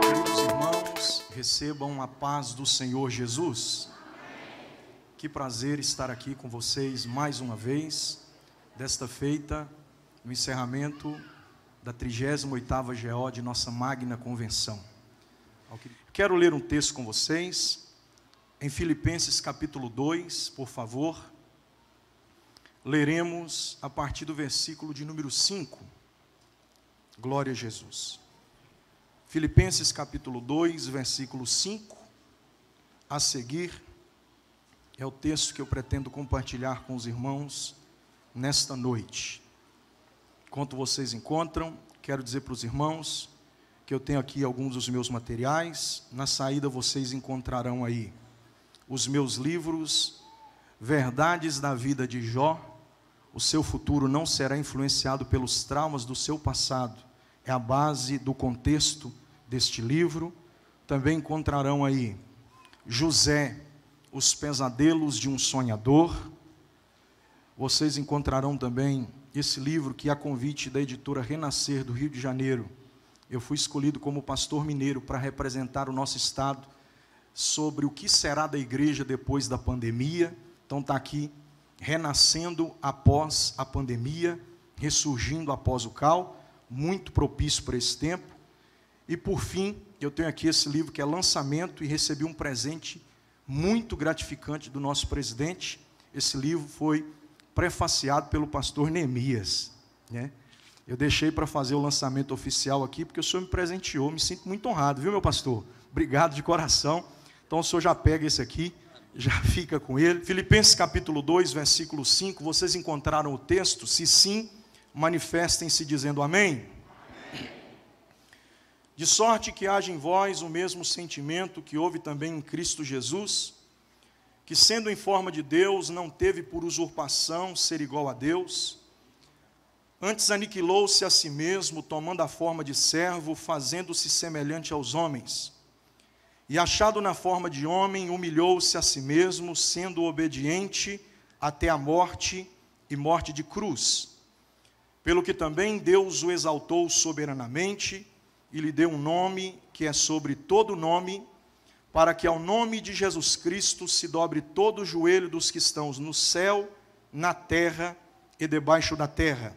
Queridos irmãos, recebam a paz do Senhor Jesus. Que prazer estar aqui com vocês mais uma vez, desta feita, no encerramento da 38ª GO de nossa magna convenção. Quero ler um texto com vocês, em Filipenses capítulo 2, por favor. Leremos a partir do versículo de número 5. Glória a Jesus. Filipenses capítulo 2, versículo 5. A seguir, é o texto que eu pretendo compartilhar com os irmãos nesta noite. Enquanto vocês encontram, quero dizer para os irmãos que eu tenho aqui alguns dos meus materiais. Na saída vocês encontrarão aí os meus livros, Verdades da Vida de Jó. O seu futuro não será influenciado pelos traumas do seu passado. É a base do contexto deste livro. Também encontrarão aí José, os pesadelos de um sonhador. Vocês encontrarão também esse livro que a convite da editora Renascer do Rio de Janeiro. Eu fui escolhido como pastor mineiro para representar o nosso estado sobre o que será da igreja depois da pandemia. Então está aqui renascendo após a pandemia, ressurgindo após o cal, muito propício para esse tempo. E por fim, eu tenho aqui esse livro que é lançamento e recebi um presente muito gratificante do nosso presidente. Esse livro foi prefaciado pelo pastor Neemias. Né? Eu deixei para fazer o lançamento oficial aqui, porque o senhor me presenteou, me sinto muito honrado, viu, meu pastor? Obrigado de coração. Então o senhor já pega esse aqui, já fica com ele. Filipenses capítulo 2, versículo 5, vocês encontraram o texto? Se sim, manifestem-se dizendo amém. amém. De sorte que haja em vós o mesmo sentimento que houve também em Cristo Jesus, que sendo em forma de Deus, não teve por usurpação ser igual a Deus, antes aniquilou-se a si mesmo, tomando a forma de servo, fazendo-se semelhante aos homens. E achado na forma de homem, humilhou-se a si mesmo, sendo obediente até a morte e morte de cruz. Pelo que também Deus o exaltou soberanamente e lhe deu um nome que é sobre todo nome, para que ao nome de Jesus Cristo se dobre todo o joelho dos que estão no céu, na terra e debaixo da terra,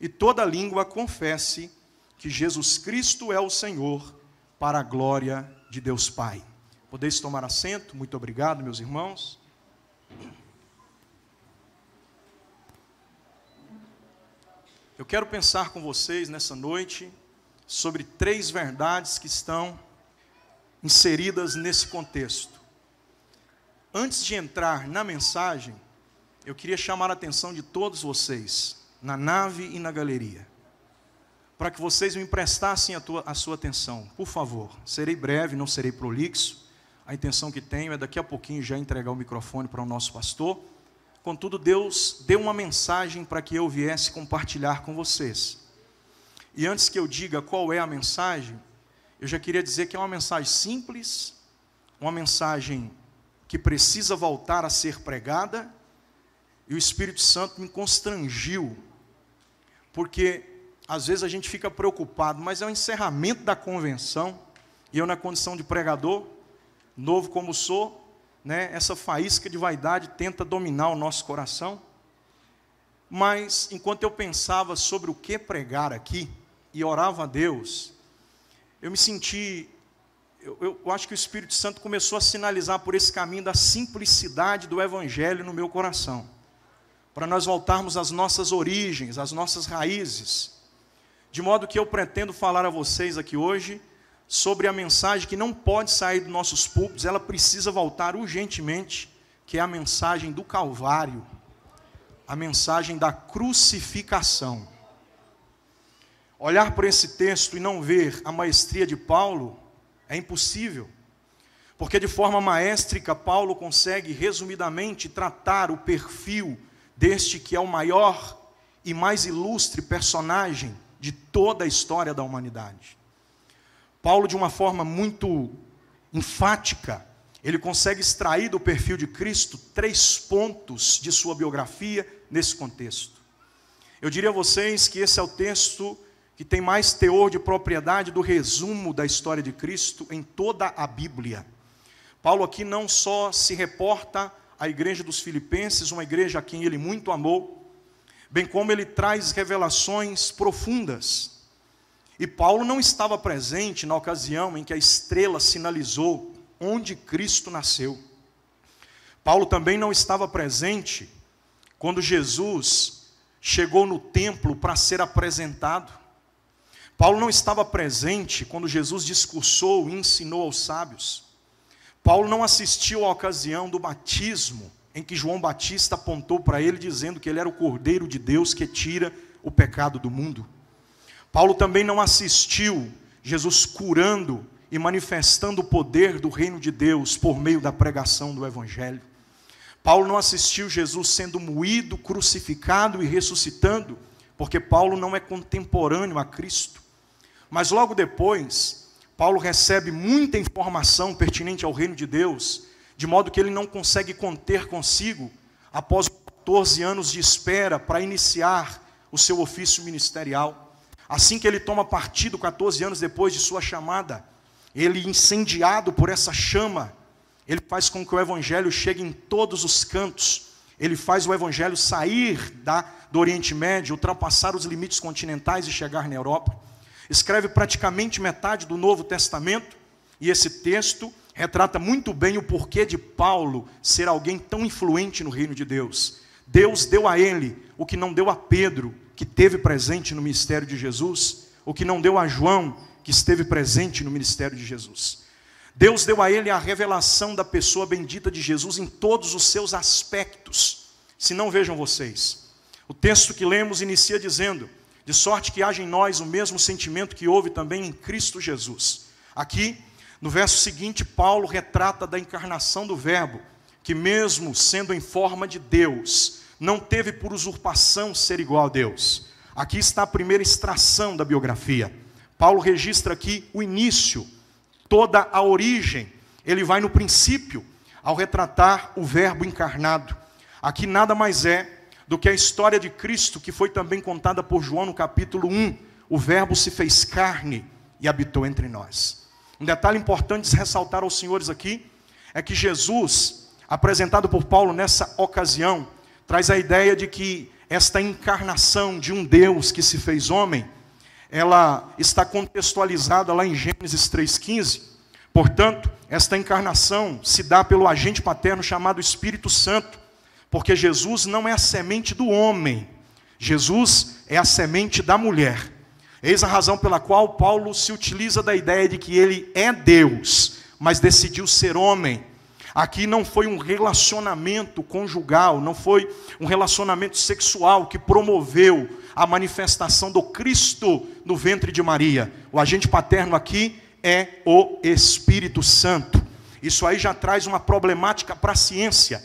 e toda língua confesse que Jesus Cristo é o Senhor, para a glória de Deus Pai. Podeis tomar assento, muito obrigado, meus irmãos. Eu quero pensar com vocês nessa noite sobre três verdades que estão inseridas nesse contexto. Antes de entrar na mensagem, eu queria chamar a atenção de todos vocês, na nave e na galeria, para que vocês me emprestassem a, tua, a sua atenção, por favor. Serei breve, não serei prolixo. A intenção que tenho é daqui a pouquinho já entregar o microfone para o nosso pastor. Contudo, Deus deu uma mensagem para que eu viesse compartilhar com vocês. E antes que eu diga qual é a mensagem, eu já queria dizer que é uma mensagem simples, uma mensagem que precisa voltar a ser pregada, e o Espírito Santo me constrangiu, porque às vezes a gente fica preocupado, mas é o encerramento da convenção, e eu, na condição de pregador, novo como sou, né, essa faísca de vaidade tenta dominar o nosso coração. Mas enquanto eu pensava sobre o que pregar aqui, e orava a Deus, eu me senti, eu, eu, acho que o Espírito Santo começou a sinalizar por esse caminho da simplicidade do Evangelho no meu coração, para nós voltarmos às nossas origens, às nossas raízes, de modo que eu pretendo falar a vocês aqui hoje sobre a mensagem que não pode sair dos nossos púlpitos, ela precisa voltar urgentemente, que é a mensagem do Calvário, a mensagem da crucificação. Olhar para esse texto e não ver a maestria de Paulo é impossível, porque de forma maestrica Paulo consegue resumidamente tratar o perfil deste que é o maior e mais ilustre personagem de toda a história da humanidade. Paulo, de uma forma muito enfática, ele consegue extrair do perfil de Cristo três pontos de sua biografia nesse contexto. Eu diria a vocês que esse é o texto que tem mais teor de propriedade do resumo da história de Cristo em toda a Bíblia. Paulo aqui não só se reporta à igreja dos Filipenses, uma igreja a quem ele muito amou, bem como ele traz revelações profundas. E Paulo não estava presente na ocasião em que a estrela sinalizou onde Cristo nasceu. Paulo também não estava presente quando Jesus chegou no templo para ser apresentado. Paulo não estava presente quando Jesus discursou e ensinou aos sábios. Paulo não assistiu à ocasião do batismo em que João Batista apontou para ele dizendo que ele era o Cordeiro de Deus que tira o pecado do mundo. Paulo também não assistiu Jesus curando e manifestando o poder do reino de Deus por meio da pregação do Evangelho. Paulo não assistiu Jesus sendo moído, crucificado e ressuscitando, porque Paulo não é contemporâneo a Cristo. Mas logo depois, Paulo recebe muita informação pertinente ao reino de Deus, de modo que ele não consegue conter consigo, após 14 anos de espera para iniciar o seu ofício ministerial. Assim que ele toma partido, 14 anos depois de sua chamada, ele incendiado por essa chama, ele faz com que o evangelho chegue em todos os cantos. Ele faz o evangelho sair da, do Oriente Médio, ultrapassar os limites continentais e chegar na Europa. Escreve praticamente metade do Novo Testamento, e esse texto retrata muito bem o porquê de Paulo ser alguém tão influente no reino de Deus. Deus deu a ele o que não deu a Pedro, que teve presente no ministério de Jesus, o que não deu a João, que esteve presente no ministério de Jesus. Deus deu a ele a revelação da pessoa bendita de Jesus em todos os seus aspectos. Se não vejam vocês, o texto que lemos inicia dizendo: de sorte que haja em nós o mesmo sentimento que houve também em Cristo Jesus. Aqui, no verso seguinte, Paulo retrata da encarnação do Verbo, que mesmo sendo em forma de Deus, não teve por usurpação ser igual a Deus. Aqui está a primeira extração da biografia. Paulo registra aqui o início, toda a origem. Ele vai no princípio, ao retratar o Verbo encarnado. Aqui nada mais é do que a história de Cristo, que foi também contada por João no capítulo 1. O Verbo se fez carne e habitou entre nós. Um detalhe importante de ressaltar aos senhores aqui é que Jesus, apresentado por Paulo nessa ocasião, traz a ideia de que esta encarnação de um Deus que se fez homem ela está contextualizada lá em Gênesis 3,15. Portanto, esta encarnação se dá pelo agente paterno chamado Espírito Santo, porque Jesus não é a semente do homem, Jesus é a semente da mulher. Eis a razão pela qual Paulo se utiliza da ideia de que ele é Deus, mas decidiu ser homem. Aqui não foi um relacionamento conjugal, não foi um relacionamento sexual que promoveu a manifestação do Cristo no ventre de Maria. O agente paterno aqui é o Espírito Santo. Isso aí já traz uma problemática para a ciência.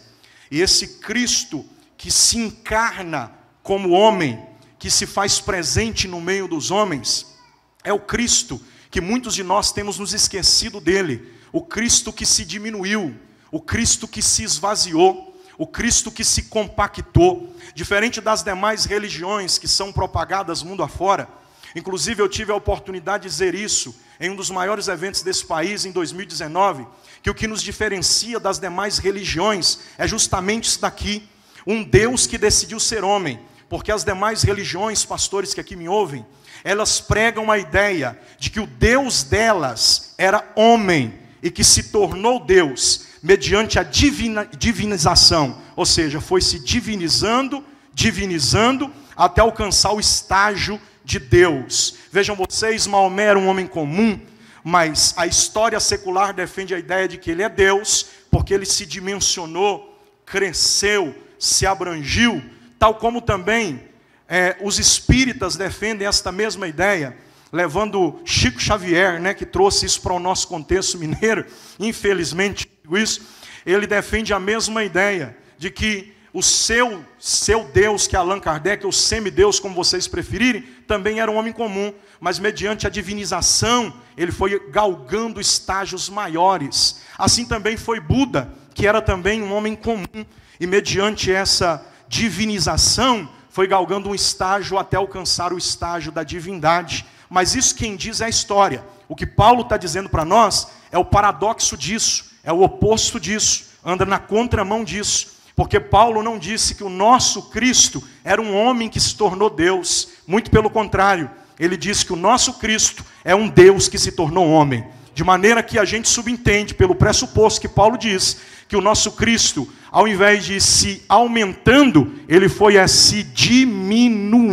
E esse Cristo que se encarna como homem, que se faz presente no meio dos homens, é o Cristo que muitos de nós temos nos esquecido dele. O Cristo que se diminuiu, o Cristo que se esvaziou o Cristo que se compactou, diferente das demais religiões que são propagadas mundo afora. Inclusive, eu tive a oportunidade de dizer isso em um dos maiores eventos desse país, em 2019, que o que nos diferencia das demais religiões é justamente isso daqui: um Deus que decidiu ser homem, porque as demais religiões, pastores que aqui me ouvem, elas pregam a ideia de que o Deus delas era homem e que se tornou Deus mediante a divina, divinização, ou seja, foi se divinizando, divinizando, até alcançar o estágio de Deus. Vejam vocês, Maomé era um homem comum, mas a história secular defende a ideia de que ele é Deus, porque ele se dimensionou, cresceu, se abrangiu, tal como também é, os espíritas defendem esta mesma ideia, levando Chico Xavier, né, que trouxe isso para o nosso contexto mineiro, infelizmente isso, ele defende a mesma ideia de que o seu, seu Deus, que é Allan Kardec, ou semideus, como vocês preferirem, também era um homem comum, mas mediante a divinização, ele foi galgando estágios maiores. Assim também foi Buda, que era também um homem comum, e mediante essa divinização, foi galgando um estágio até alcançar o estágio da divindade. Mas isso quem diz é a história. O que Paulo está dizendo para nós é o paradoxo disso, é o oposto disso, anda na contramão disso. Porque Paulo não disse que o nosso Cristo era um homem que se tornou Deus, muito pelo contrário, ele disse que o nosso Cristo é um Deus que se tornou homem. De maneira que a gente subentende, pelo pressuposto que Paulo diz, que o nosso Cristo, ao invés de se aumentando, ele foi a se diminuindo.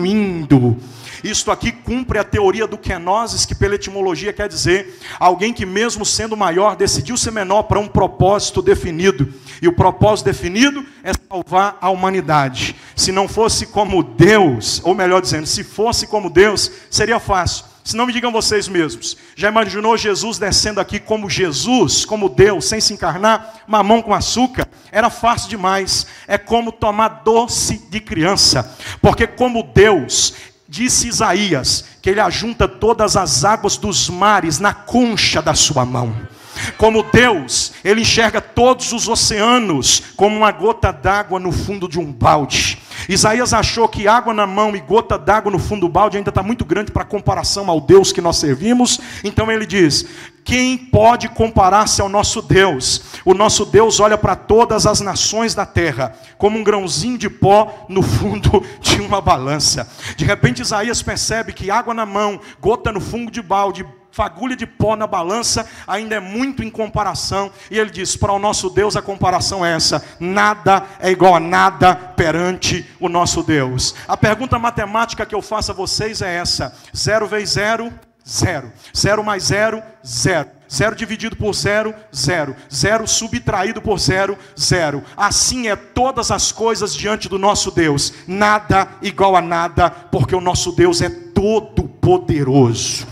Isto aqui cumpre a teoria do kenosis, que pela etimologia quer dizer alguém que, mesmo sendo maior, decidiu ser menor para um propósito definido. E o propósito definido é salvar a humanidade. Se não fosse como Deus, ou melhor dizendo, se fosse como Deus, seria fácil. Se não me digam vocês mesmos, já imaginou Jesus descendo aqui como Jesus, como Deus, sem se encarnar, mamão com açúcar? Era fácil demais. É como tomar doce de criança, porque como Deus, Disse Isaías que ele ajunta todas as águas dos mares na concha da sua mão. Como Deus, ele enxerga todos os oceanos como uma gota d'água no fundo de um balde. Isaías achou que água na mão e gota d'água no fundo do balde ainda está muito grande para comparação ao Deus que nós servimos. Então ele diz: quem pode comparar-se ao nosso Deus? O nosso Deus olha para todas as nações da terra como um grãozinho de pó no fundo de uma balança. De repente Isaías percebe que água na mão, gota no fundo de balde, fagulha de pó na balança ainda é muito em comparação. E ele diz: para o nosso Deus a comparação é essa: nada é igual a nada perante o nosso Deus. A pergunta matemática que eu faço a vocês é essa: zero vezes zero, zero. Zero mais zero, zero. Zero dividido por zero, zero. Zero subtraído por zero, zero. Assim é todas as coisas diante do nosso Deus. Nada igual a nada, porque o nosso Deus é todo poderoso.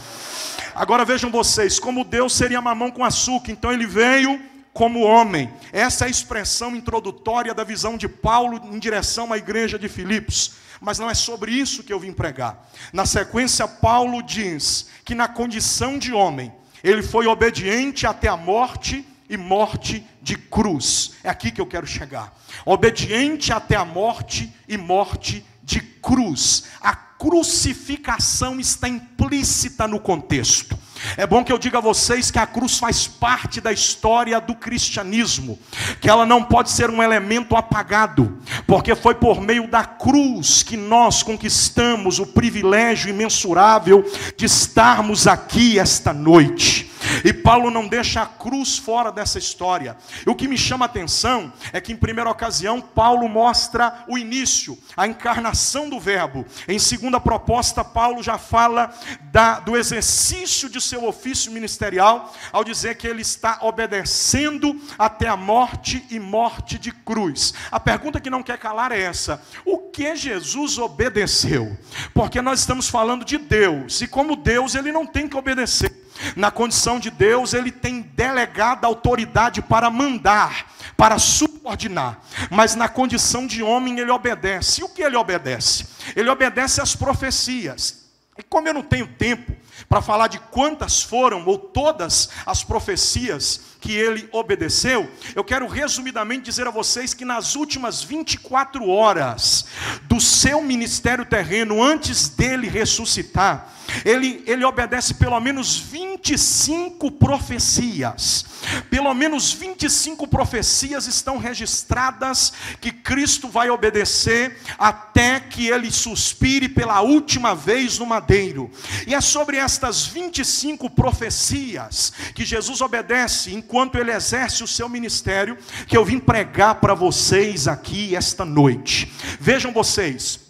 Agora vejam vocês, como Deus seria mamão com açúcar, então ele veio como homem. Essa é a expressão introdutória da visão de Paulo em direção à igreja de Filipos. Mas não é sobre isso que eu vim pregar. Na sequência, Paulo diz que na condição de homem, ele foi obediente até a morte e morte de cruz. É aqui que eu quero chegar. Obediente até a morte e morte de cruz. A crucificação está implícita no contexto. É bom que eu diga a vocês que a cruz faz parte da história do cristianismo, que ela não pode ser um elemento apagado, porque foi por meio da cruz que nós conquistamos o privilégio imensurável de estarmos aqui esta noite. E Paulo não deixa a cruz fora dessa história. E o que me chama a atenção é que, em primeira ocasião, Paulo mostra o início, a encarnação do Verbo. Em segunda proposta, Paulo já fala da, do exercício de seu ofício ministerial, ao dizer que ele está obedecendo até a morte e morte de cruz. A pergunta que não quer calar é essa: o que Jesus obedeceu? Porque nós estamos falando de Deus, e como Deus, ele não tem que obedecer. Na condição de Deus, ele tem delegada autoridade para mandar, para subordinar. Mas na condição de homem, ele obedece. E o que ele obedece? Ele obedece às profecias. E como eu não tenho tempo para falar de quantas foram ou todas as profecias que ele obedeceu, eu quero resumidamente dizer a vocês que nas últimas 24 horas do seu ministério terreno, antes dele ressuscitar, ele, ele obedece pelo menos 25 profecias. Pelo menos 25 profecias estão registradas que Cristo vai obedecer até que ele suspire pela última vez no madeiro. E é sobre estas 25 profecias que Jesus obedece enquanto ele exerce o seu ministério que eu vim pregar para vocês aqui esta noite. Vejam vocês,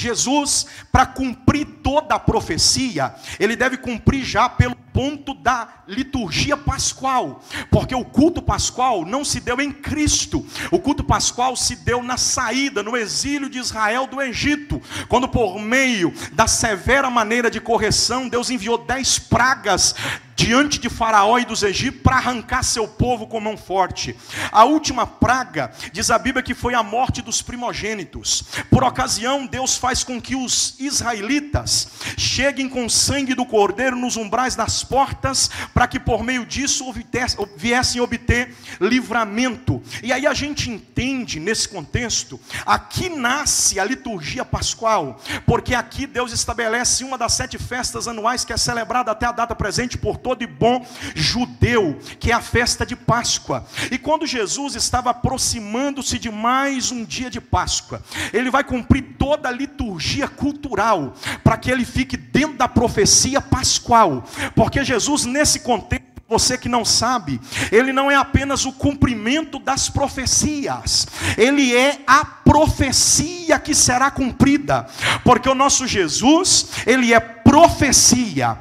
Jesus, para cumprir toda a profecia, ele deve cumprir já pelo ponto da liturgia pascual, porque o culto pascual não se deu em Cristo, o culto pascual se deu na saída, no exílio de Israel do Egito, quando por meio da severa maneira de correção, Deus enviou dez pragas diante de Faraó e dos egípcios para arrancar seu povo com mão forte. A última praga, diz a Bíblia, que foi a morte dos primogênitos. Por ocasião, Deus faz com que os israelitas cheguem com o sangue do cordeiro nos umbrais das portas, para que por meio disso viessem obter livramento. E aí a gente entende nesse contexto, aqui nasce a liturgia pascual, porque aqui Deus estabelece uma das sete festas anuais que é celebrada até a data presente por todo e bom judeu, que é a festa de Páscoa. E quando Jesus estava aproximando-se de mais um dia de Páscoa, ele vai cumprir toda a liturgia cultural para que ele fique dentro da profecia pascual, porque Jesus nesse contexto você que não sabe, ele não é apenas o cumprimento das profecias, ele é a profecia que será cumprida, porque o nosso Jesus, ele é profecia,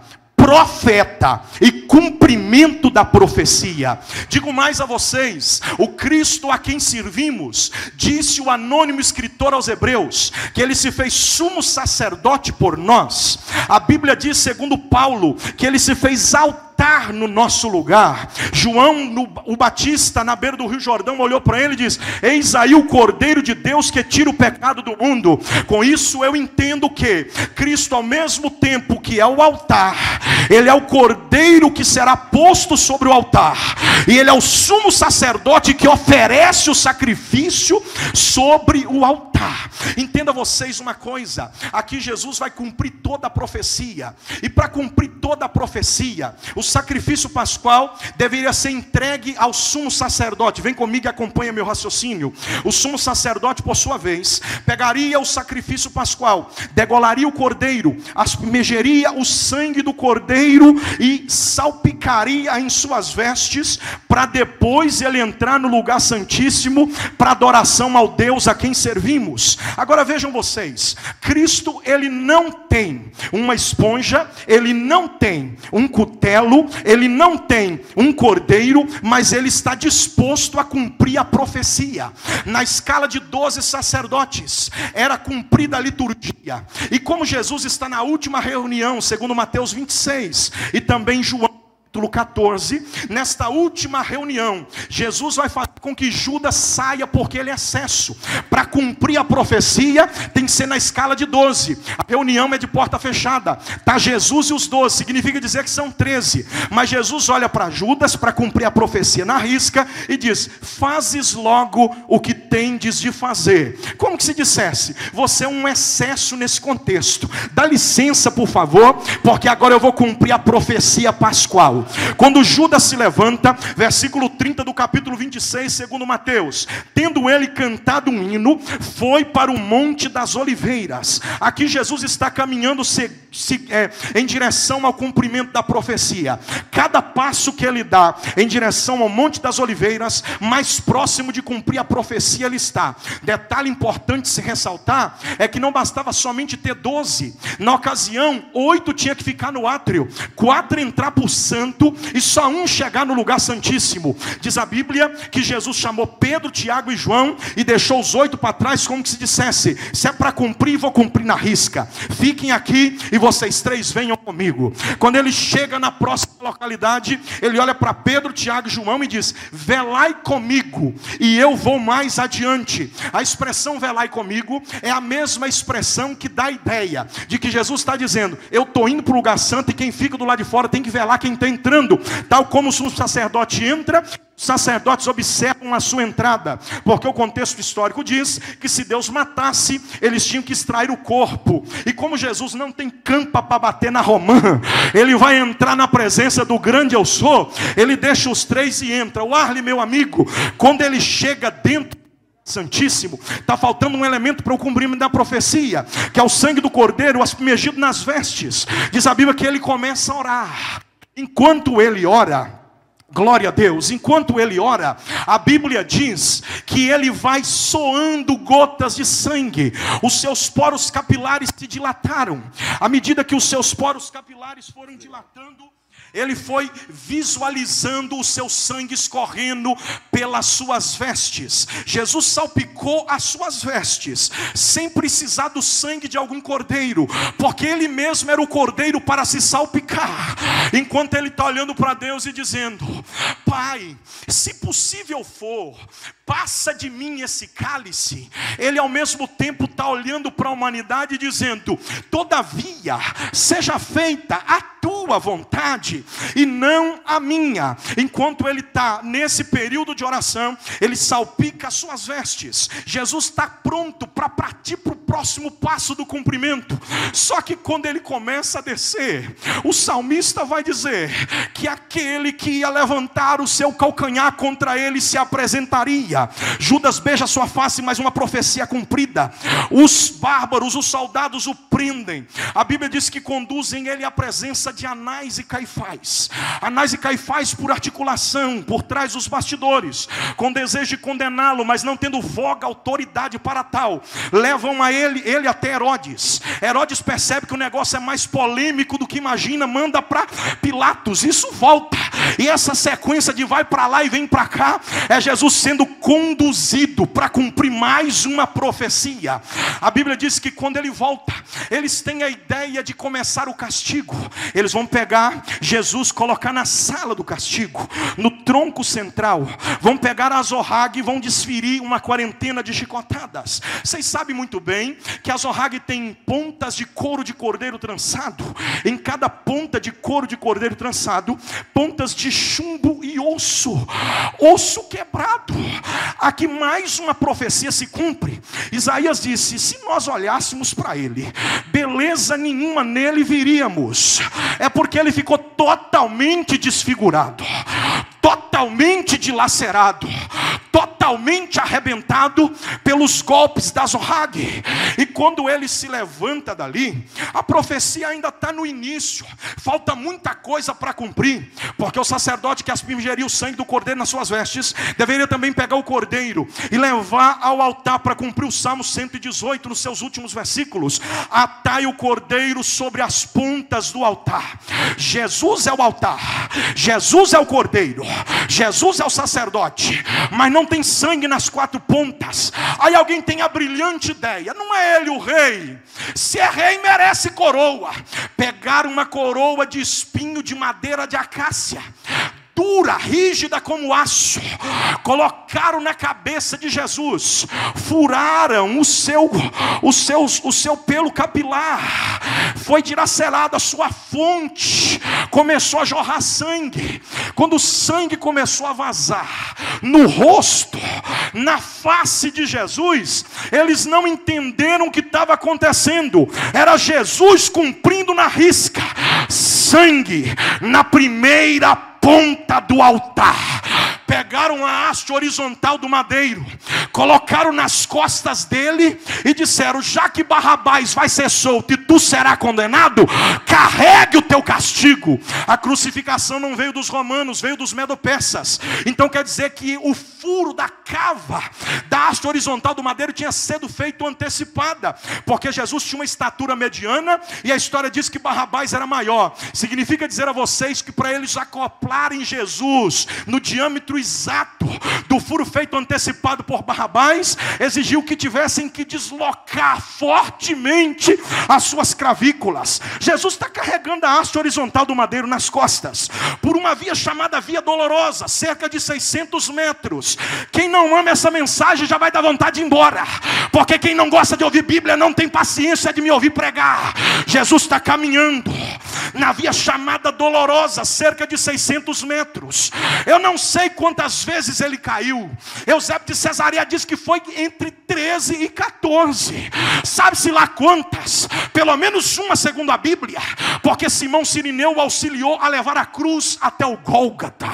profeta e cumprimento da profecia. Digo mais a vocês: o Cristo a quem servimos, disse o anônimo escritor aos Hebreus, que ele se fez sumo sacerdote por nós. A Bíblia diz, segundo Paulo, que ele se fez alto estar no nosso lugar. João, no, o Batista, na beira do Rio Jordão, olhou para ele e disse: Eis aí o Cordeiro de Deus que tira o pecado do mundo. Com isso eu entendo que Cristo, ao mesmo tempo que é o altar, ele é o Cordeiro que será posto sobre o altar, e ele é o sumo sacerdote que oferece o sacrifício sobre o altar. Entenda vocês uma coisa: aqui Jesus vai cumprir toda a profecia, e para cumprir toda a profecia, os sacrifício pascual deveria ser entregue ao sumo sacerdote. Vem comigo e acompanha meu raciocínio. O sumo sacerdote, por sua vez, pegaria o sacrifício pascual, degolaria o cordeiro, aspergeria o sangue do cordeiro e salpicaria em suas vestes, para depois ele entrar no lugar santíssimo para adoração ao Deus a quem servimos. Agora vejam vocês, Cristo ele não tem uma esponja, ele não tem um cutelo, ele não tem um cordeiro, mas ele está disposto a cumprir a profecia. Na escala de 12 sacerdotes, era cumprida a liturgia. E como Jesus está na última reunião, segundo Mateus 26, e também João capítulo 14, nesta última reunião, Jesus vai fazer com que Judas saia porque ele é excesso. Para cumprir a profecia, tem que ser na escala de 12. A reunião é de porta fechada. Tá Jesus e os 12, significa dizer que são 13. Mas Jesus olha para Judas para cumprir a profecia na risca e diz: "Fazes logo o que tendes de fazer". Como que se dissesse: "Você é um excesso nesse contexto. Dá licença, por favor, porque agora eu vou cumprir a profecia pascual". Quando Judas se levanta, versículo 30 do capítulo 26, segundo Mateus, tendo ele cantado um hino, foi para o Monte das Oliveiras. Aqui Jesus está caminhando se, se, é, em direção ao cumprimento da profecia. Cada passo que ele dá em direção ao Monte das Oliveiras, mais próximo de cumprir a profecia ele está. Detalhe importante se ressaltar é que não bastava somente ter doze. Na ocasião, oito tinha que ficar no átrio, quatro entrar por santo santo e só um chegar no lugar santíssimo. Diz a Bíblia que Jesus chamou Pedro, Tiago e João e deixou os oito para trás, como que se dissesse: se é para cumprir, vou cumprir na risca. Fiquem aqui e vocês três venham comigo. Quando ele chega na próxima localidade, ele olha para Pedro, Tiago e João e diz: Velai comigo, e eu vou mais adiante. A expressão velai comigo é a mesma expressão que dá a ideia de que Jesus está dizendo: Eu estou indo para o lugar santo e quem fica do lado de fora tem que velar quem tem entrando, tal como o sacerdote entra, os sacerdotes observam a sua entrada, porque o contexto histórico diz que se Deus matasse, eles tinham que extrair o corpo. E como Jesus não tem campa para bater na romã, ele vai entrar na presença do grande eu sou, ele deixa os três e entra. O Arle, meu amigo, quando ele chega dentro Santíssimo, está faltando um elemento para o cumprimento da profecia, que é o sangue do cordeiro aspergido nas vestes. Diz a Bíblia que ele começa a orar. Enquanto ele ora, Glória a Deus, enquanto ele ora, a Bíblia diz que ele vai soando gotas de sangue, os seus poros capilares se dilataram, à medida que os seus poros capilares foram dilatando, ele foi visualizando o seu sangue escorrendo pelas suas vestes. Jesus salpicou as suas vestes, sem precisar do sangue de algum cordeiro, porque ele mesmo era o cordeiro para se salpicar. Enquanto ele está olhando para Deus e dizendo: Pai, se possível for, passa de mim esse cálice. Ele ao mesmo tempo está olhando para a humanidade dizendo: Todavia, seja feita a tua vontade e não a minha. Enquanto ele está nesse período de oração, ele salpica as suas vestes. Jesus está pronto para partir para o próximo passo do cumprimento. Só que quando ele começa a descer, o salmista vai dizer que aquele que ia levantar o seu calcanhar contra ele se apresentaria. Judas beija sua face, mas uma profecia cumprida. Os bárbaros, os soldados o prendem. A Bíblia diz que conduzem ele à presença de Anás e Caifás. Anás e Caifás por articulação, por trás dos bastidores, com desejo de condená-lo, mas não tendo voga, autoridade para tal, levam a ele, ele até Herodes. Herodes percebe que o negócio é mais polêmico do que imagina, manda para Pilatos. Isso volta. E essa sequência de vai para lá e vem para cá é Jesus sendo conduzido para cumprir mais uma profecia. A Bíblia diz que quando ele volta, eles têm a ideia de começar o castigo. Eles vão pegar Jesus, colocar na sala do castigo, no tronco central. Vão pegar a Zorrag e vão desferir uma quarentena de chicotadas. Vocês sabem muito bem que a Zorrag tem pontas de couro de cordeiro trançado. Em cada ponta de couro de cordeiro trançado, pontas de chumbo e osso. Osso quebrado. Aqui mais uma profecia se cumpre. Isaías disse: se nós olhássemos para ele, beleza nenhuma nele viríamos. É porque ele ficou totalmente desfigurado, totalmente dilacerado, totalmente arrebentado pelos golpes da Zorrag. E quando ele se levanta dali, a profecia ainda está no início, falta muita coisa para cumprir, porque o sacerdote que aspergeria o sangue do cordeiro nas suas vestes, deveria também pegar o cordeiro e levar ao altar para cumprir o Salmo 118 nos seus últimos versículos. Atai o cordeiro sobre as pontas do altar. Jesus é o altar, Jesus é o cordeiro, Jesus é o sacerdote, mas não tem sangue nas quatro pontas. Aí alguém tem a brilhante ideia: não é ele o rei. Se é rei, merece coroa. Pegar uma coroa de espinho de madeira de acácia dura, rígida como aço, colocaram na cabeça de Jesus, furaram o seu, o seu, o seu pelo capilar, foi dilacerada a sua fonte, começou a jorrar sangue. Quando o sangue começou a vazar no rosto, na face de Jesus, eles não entenderam o que estava acontecendo. Era Jesus cumprindo na risca sangue na primeira ponta do altar, pegaram a haste horizontal do madeiro, colocaram nas costas dele e disseram: Já que Barrabás vai ser solto e tu será condenado, carregue castigo. A crucificação não veio dos romanos, veio dos medo-persas. Então quer dizer que o furo da cava da haste horizontal do madeiro tinha sido feito antecipada, porque Jesus tinha uma estatura mediana e a história diz que Barrabás era maior. Significa dizer a vocês que para eles acoplarem Jesus no diâmetro exato do furo feito antecipado por Barrabás, exigiu que tivessem que deslocar fortemente as suas cravículas. Jesus está carregando a haste horizontal do madeiro nas costas, por uma via chamada Via Dolorosa, cerca de 600 metros. Quem não ama essa mensagem já vai dar vontade de ir embora, porque quem não gosta de ouvir Bíblia não tem paciência de me ouvir pregar. Jesus está caminhando na via chamada Dolorosa, cerca de 600 metros. Eu não sei quantas vezes ele caiu. Eusébio de Cesareia diz que foi entre 13 e 14. Sabe-se lá quantas? Pelo menos uma, segundo a Bíblia. Porque Simão Sirineu o auxiliou a levar a cruz até o Gólgota.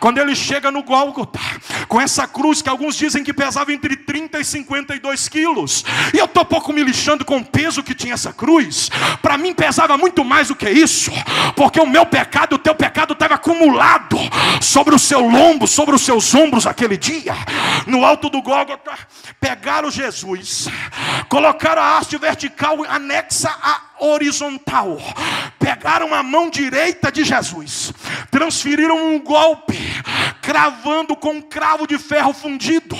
Quando ele chega no Gólgota, com essa cruz que alguns dizem que pesava entre 30 e 52 quilos. E eu estou pouco me lixando com o peso que tinha essa cruz. Para mim pesava muito mais do que isso. Porque o meu pecado, o teu pecado estava acumulado sobre o seu lombo, sobre os seus ombros aquele dia. No alto do Gólgota, pegaram Jesus, colocaram a haste vertical anexa a horizontal. pegaram a mão direita de Jesus, transferiram um golpe, cravando com um cravo de ferro fundido,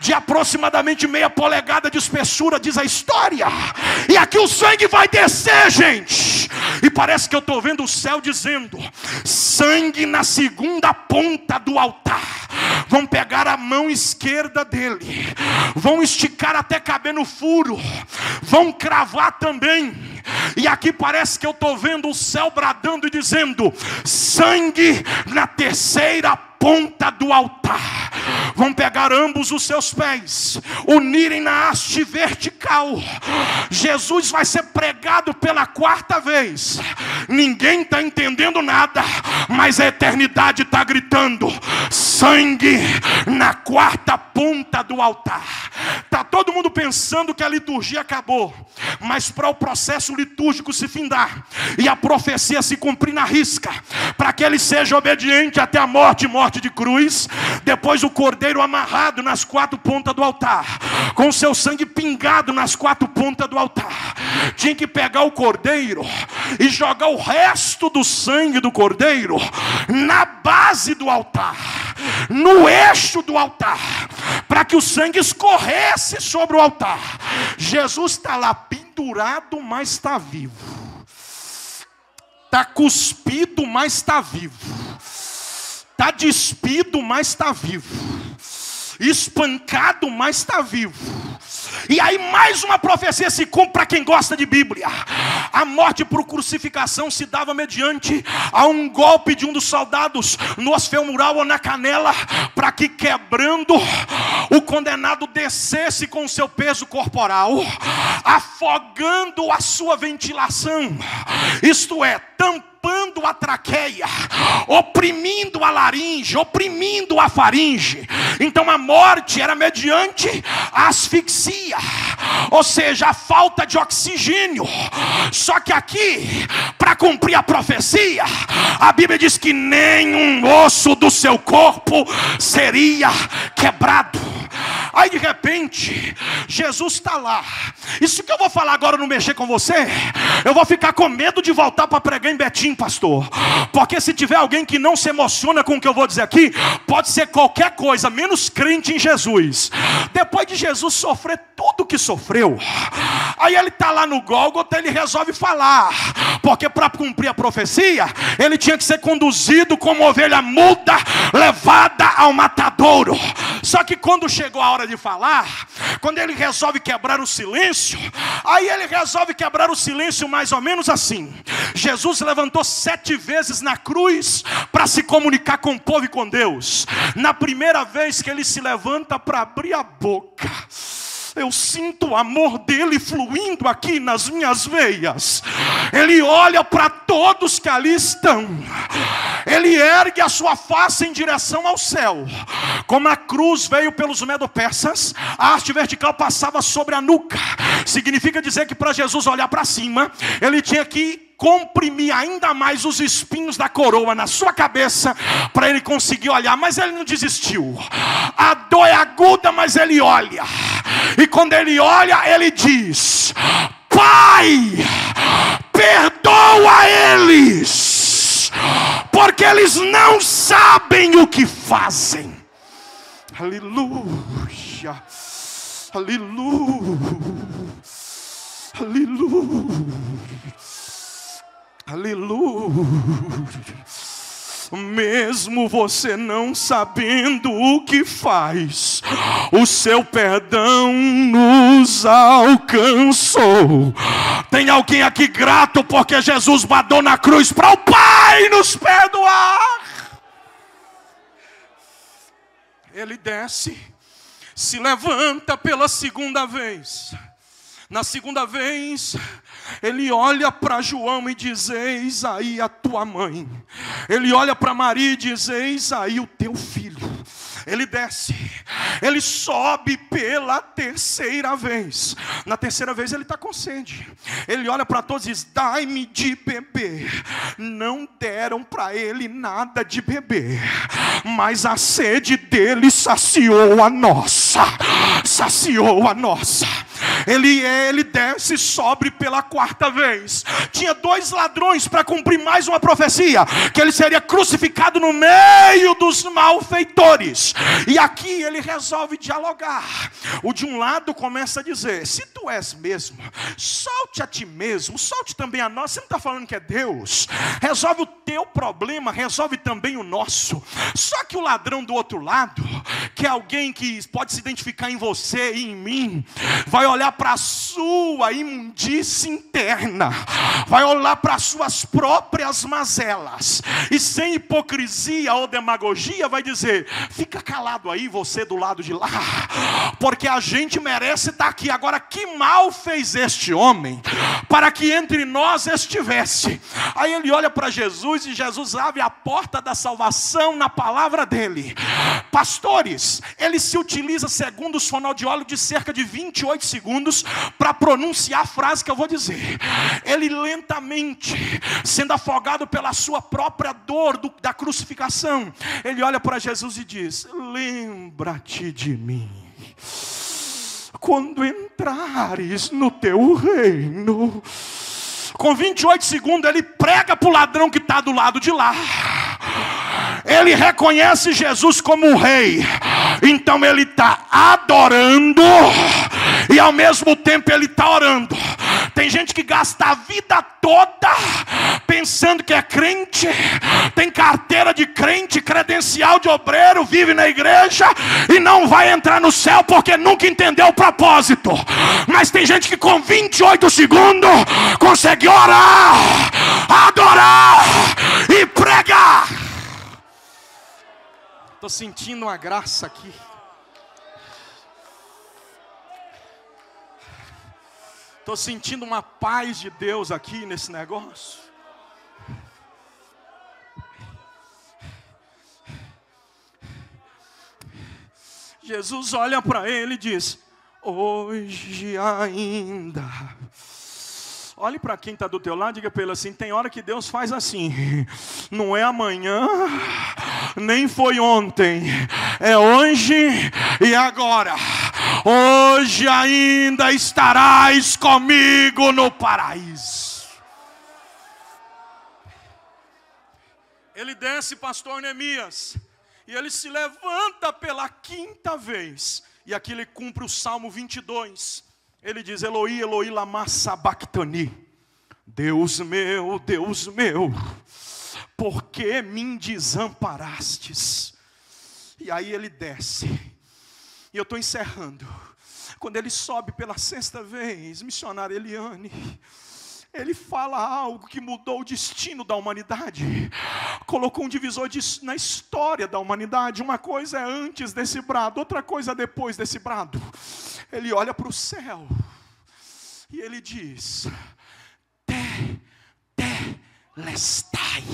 de aproximadamente meia polegada de espessura, diz a história. E aqui o sangue vai descer, gente. E parece que eu estou vendo o céu dizendo: sangue na segunda ponta do altar. Vão pegar a mão esquerda dele, vão esticar até caber no furo, vão cravar também. E aqui parece que eu estou vendo o céu bradando e dizendo: sangue na terceira ponta do altar. Vão pegar ambos os seus pés, unirem na haste vertical. Jesus vai ser pregado pela quarta vez. Ninguém está entendendo nada, mas a eternidade está gritando: sangue na quarta ponta do altar. Está todo mundo pensando que a liturgia acabou, mas para o processo litúrgico se findar e a profecia se cumprir na risca, para que ele seja obediente até a morte morte de cruz, depois o cordeiro amarrado nas quatro pontas do altar, com seu sangue pingado nas quatro pontas do altar. Tinha que pegar o cordeiro e jogar o resto do sangue do cordeiro na base do altar, no eixo do altar, para que o sangue escorresse sobre o altar. Jesus está lá pendurado, mas está vivo. Está cuspido, mas está vivo Está despido, mas está vivo. Espancado, mas está vivo. E aí mais uma profecia se cumpre para quem gosta de Bíblia. A morte por crucificação se dava mediante a um golpe de um dos soldados no femoral ou na canela, para que quebrando o condenado descesse com seu peso corporal, afogando a sua ventilação. Isto é, tampando a traqueia, oprimindo a laringe, oprimindo a faringe. Então a morte era mediante asfixia, ou seja, a falta de oxigênio. Só que aqui, para cumprir a profecia, a Bíblia diz que nenhum osso do seu corpo seria quebrado. Aí de repente, Jesus está lá. Isso que eu vou falar agora não mexer com você, eu vou ficar com medo de voltar para pregar em Betim, pastor. Porque se tiver alguém que não se emociona com o que eu vou dizer aqui, pode ser qualquer coisa, menos crente em Jesus. Depois de Jesus sofrer tudo que sofreu, aí ele está lá no Gólgota, ele resolve falar. Porque para cumprir a profecia, ele tinha que ser conduzido como ovelha muda, levada ao matadouro. Só que quando chegou a hora de falar, quando ele resolve quebrar o silêncio, aí ele resolve quebrar o silêncio mais ou menos assim. Jesus levantou sete vezes na cruz para se comunicar com o povo e com Deus. Na primeira vez que ele se levanta para abrir a boca, eu sinto o amor dele fluindo aqui nas minhas veias. Ele olha para todos que ali estão. Ele ergue a sua face em direção ao céu. Como a cruz veio pelos medo-persas, a haste vertical passava sobre a nuca. Significa dizer que para Jesus olhar para cima, ele tinha que comprimir ainda mais os espinhos da coroa na sua cabeça para ele conseguir olhar, mas ele não desistiu. A dor é aguda, mas ele olha. E quando ele olha, ele diz: Pai, perdoa eles, porque eles não sabem o que fazem. Aleluia, aleluia, aleluia. Aleluia. Mesmo você não sabendo o que faz, o seu perdão nos alcançou. Tem alguém aqui grato porque Jesus badou na cruz para o Pai nos perdoar. Ele desce, se levanta pela segunda vez. Na segunda vez, ele olha para João e diz: Eis aí a tua mãe. Ele olha para Maria e diz: Eis aí o teu filho. Ele desce, ele sobe pela terceira vez. Na terceira vez ele está com sede. Ele olha para todos e diz: Dai-me de beber. Não deram para ele nada de beber, mas a sede dele saciou a nossa. Saciou a nossa. Ele, ele desce e sobe pela quarta vez. Tinha dois ladrões para cumprir mais uma profecia: que ele seria crucificado no meio dos malfeitores. E aqui ele resolve dialogar. O de um lado começa a dizer: se tu és mesmo, solte a ti mesmo, solte também a nós. Você não está falando que é Deus. Resolve o teu problema, resolve também o nosso. Só que o ladrão do outro lado, que é alguém que pode se identificar em você e em mim, vai olhar para a sua imundície interna, vai olhar para as suas próprias mazelas, e sem hipocrisia ou demagogia, vai dizer: fica calado aí, você do lado de lá, porque a gente merece estar aqui. Agora, que mal fez este homem para que entre nós estivesse? Aí ele olha para Jesus e Jesus abre a porta da salvação na palavra dele. Pastores, ele se utiliza segundo os fonoaudiólogos de cerca de 28 segundos para pronunciar a frase que eu vou dizer. Ele lentamente, sendo afogado pela sua própria dor do, da crucificação, ele olha para Jesus e diz: Lembra-te de mim quando entrares no teu reino. Com 28 segundos, ele prega para o ladrão que está do lado de lá. Ele reconhece Jesus como o rei. Então ele está adorando e ao mesmo tempo ele está orando. Tem gente que gasta a vida toda pensando que é crente, tem carteira de crente, credencial de obreiro, vive na igreja e não vai entrar no céu porque nunca entendeu o propósito. Mas tem gente que com 28 segundos consegue orar, adorar e pregar. Estou sentindo uma graça aqui. Estou sentindo uma paz de Deus aqui nesse negócio. Jesus olha para ele e diz: Hoje ainda. Olhe para quem está do teu lado e diga para ele assim: tem hora que Deus faz assim, não é amanhã, nem foi ontem, é hoje e agora. Hoje ainda estarás comigo no paraíso. Ele desce, pastor Neemias, e ele se levanta pela quinta vez, e aqui ele cumpre o Salmo 22. Ele diz: Eloi, Eloi, lama sabachthani. Deus meu, Deus meu, por que me desamparastes? E aí ele desce, e eu estou encerrando. Quando ele sobe pela sexta vez, missionário Eliane, ele fala algo que mudou o destino da humanidade, colocou um divisor de, na história da humanidade. Uma coisa é antes desse brado, outra coisa é depois desse brado. Ele olha para o céu e ele diz: Te, te, lestai.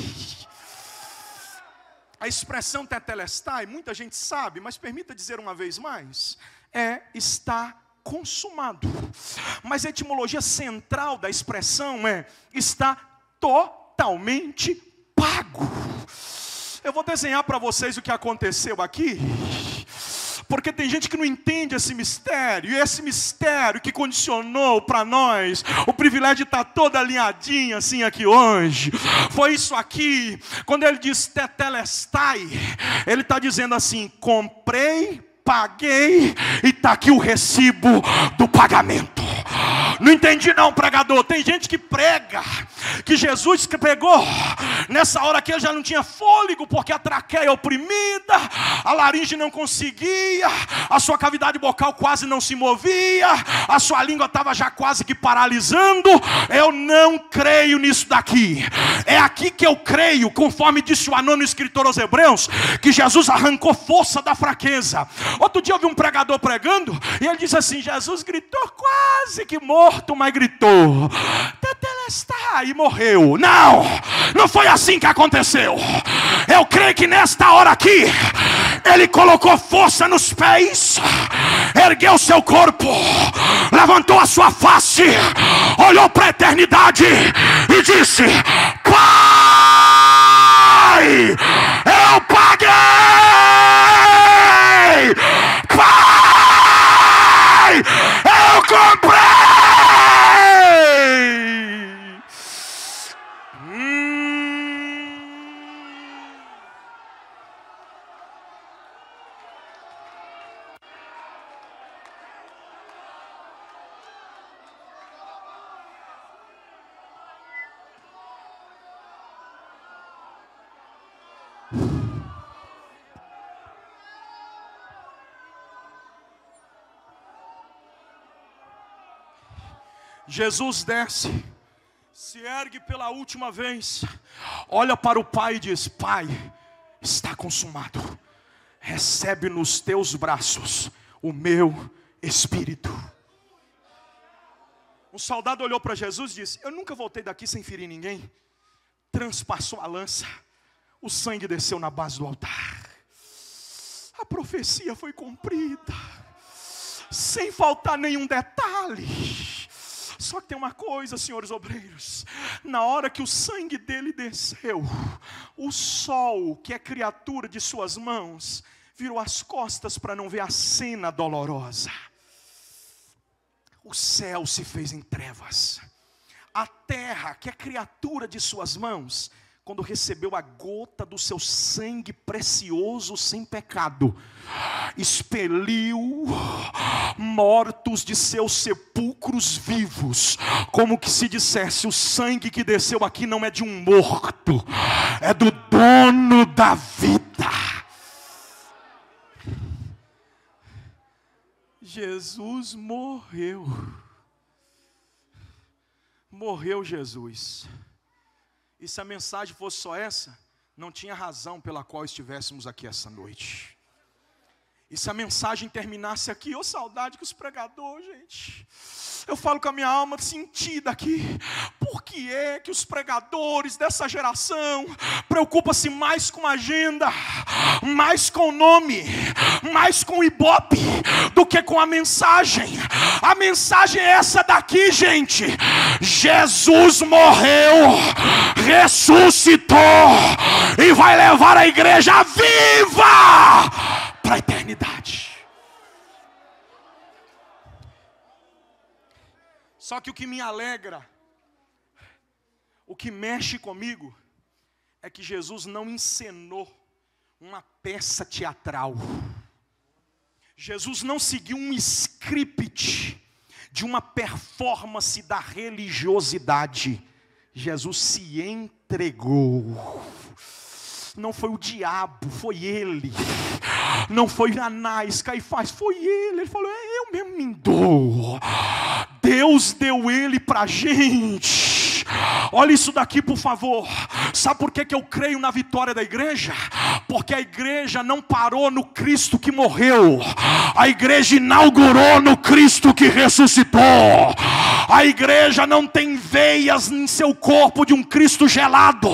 A expressão tetelestai, muita gente sabe, mas permita dizer uma vez mais, é está consumado. Mas a etimologia central da expressão é está totalmente pago. Eu vou desenhar para vocês o que aconteceu aqui porque tem gente que não entende esse mistério, e esse mistério que condicionou para nós o privilégio de estar tá toda alinhadinha assim aqui hoje, foi isso aqui, quando ele diz tetelestai, ele está dizendo assim: comprei, paguei, e está aqui o recibo do pagamento. Não entendi não, pregador. Tem gente que prega que Jesus que pregou nessa hora que ele já não tinha fôlego porque a traqueia oprimida, a laringe não conseguia, a sua cavidade bucal quase não se movia, a sua língua estava já quase que paralisando. Eu não creio nisso daqui. É aqui que eu creio, conforme disse o anônimo escritor aos Hebreus, que Jesus arrancou força da fraqueza. Outro dia eu vi um pregador pregando e ele disse assim: Jesus gritou quase que morto, mas gritou: Tetelestai e morreu. Não, não foi assim que aconteceu. Eu creio que nesta hora aqui, ele colocou força nos pés, ergueu seu corpo, levantou a sua face, olhou para a eternidade e disse: Pai, eu paguei. Pai, eu comprei. Jesus desce, se ergue pela última vez, olha para o Pai e diz: Pai, está consumado, recebe nos teus braços o meu espírito. Um soldado olhou para Jesus e disse: Eu nunca voltei daqui sem ferir ninguém. Transpassou a lança, o sangue desceu na base do altar. A profecia foi cumprida, sem faltar nenhum detalhe. Só que tem uma coisa, senhores obreiros: na hora que o sangue dele desceu, o sol, que é criatura de suas mãos, virou as costas para não ver a cena dolorosa. O céu se fez em trevas, a terra, que é criatura de suas mãos, quando recebeu a gota do seu sangue precioso sem pecado, expeliu mortos de seus sepulcros vivos, como que se dissesse: o sangue que desceu aqui não é de um morto, é do dono da vida. Jesus morreu. Morreu Jesus. E se a mensagem fosse só essa, não tinha razão pela qual estivéssemos aqui essa noite. E se a mensagem terminasse aqui, ô oh, saudade que os pregadores, gente. Eu falo com a minha alma sentida aqui. Por que é que os pregadores dessa geração preocupam-se mais com a agenda, mais com o nome, mais com o ibope, do que com a mensagem? A mensagem é essa daqui, gente. Jesus morreu, ressuscitou e vai levar a igreja viva para a eternidade. Só que o que me alegra, o que mexe comigo, é que Jesus não encenou uma peça teatral. Jesus não seguiu um script de uma performance da religiosidade. Jesus se entregou. Não foi o diabo, foi ele. Não foi Anás, Caifás, foi ele. Ele falou: é, Eu mesmo me dou. Deus deu ele para a gente. Olha isso daqui, por favor. Sabe por que, que eu creio na vitória da igreja? Porque a igreja não parou no Cristo que morreu, a igreja inaugurou no Cristo que ressuscitou. A igreja não tem veias em seu corpo de um Cristo gelado,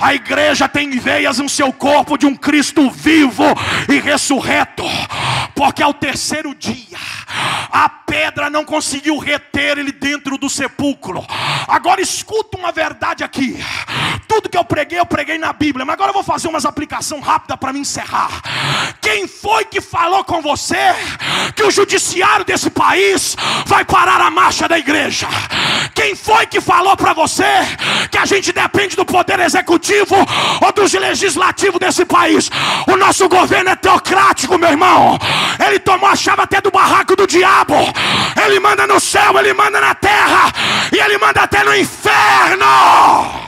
a igreja tem veias em seu corpo de um Cristo vivo e ressurreto, porque ao terceiro dia a pedra não conseguiu reter ele dentro do sepulcro. Agora escuta uma verdade aqui. Tudo que eu preguei, eu preguei na Bíblia, mas agora eu vou fazer umas aplicação rápida para me encerrar. Quem foi que falou com você que o judiciário desse país vai parar a marcha da igreja? Quem foi que falou para você que a gente depende do poder executivo ou do legislativo desse país? O nosso governo é teocrático, meu irmão. Ele tomou a chave até do barraco do diabo. Ele manda no céu, ele manda na terra e ele manda até no inferno.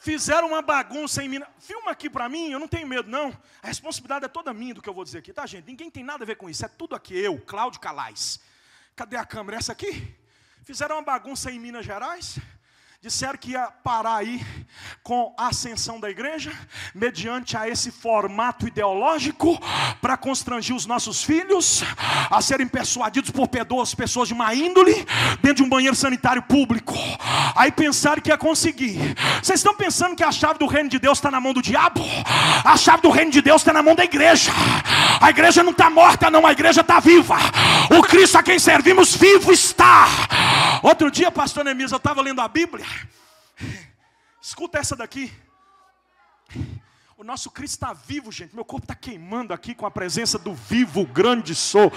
Fizeram uma bagunça em Minas. Filma aqui para mim, eu não tenho medo, não. A responsabilidade é toda minha do que eu vou dizer aqui, tá, gente? Ninguém tem nada a ver com isso. É tudo aqui, eu, Cláudio Calais. Cadê a câmera? Essa aqui? Fizeram uma bagunça em Minas Gerais disseram que ia parar aí com a ascensão da igreja, mediante a esse formato ideológico, para constrangir os nossos filhos a serem persuadidos por pessoas, pessoas de má índole, dentro de um banheiro sanitário público. Aí pensaram que ia conseguir. Vocês estão pensando que a chave do reino de Deus está na mão do diabo? A chave do reino de Deus está na mão da igreja. A igreja não está morta, não, a igreja está viva. O Cristo a quem servimos vivo está. Outro dia, pastor Neemias, eu estava lendo a Bíblia. Escuta essa daqui. O nosso Cristo está vivo, gente. Meu corpo está queimando aqui com a presença do vivo, grande sou.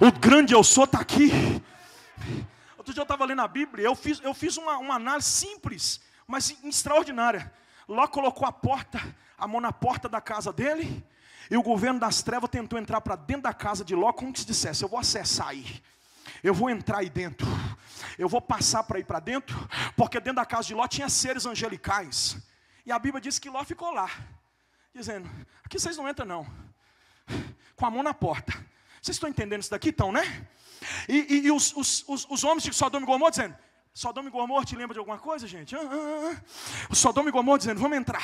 O grande eu sou está aqui. Outro dia eu estava lendo a Bíblia, eu fiz, eu fiz uma, uma análise simples, mas extraordinária. Ló colocou a porta, a mão na porta da casa dele, e o governo das trevas tentou entrar para dentro da casa de Ló, como se dissesse: Eu vou acessar aí, eu vou entrar aí dentro, eu vou passar para ir para dentro, porque dentro da casa de Ló tinha seres angelicais, e a Bíblia diz que Ló ficou lá, dizendo: Aqui vocês não entram, não, com a mão na porta. Vocês estão entendendo isso daqui? Estão, né? E, e, e os, os, os, os homens de Sodoma e Gomorra dizendo: Sodoma e Gomorra te lembra de alguma coisa, gente? Ah, ah, ah. O Sodoma e Gomorra dizendo: Vamos entrar.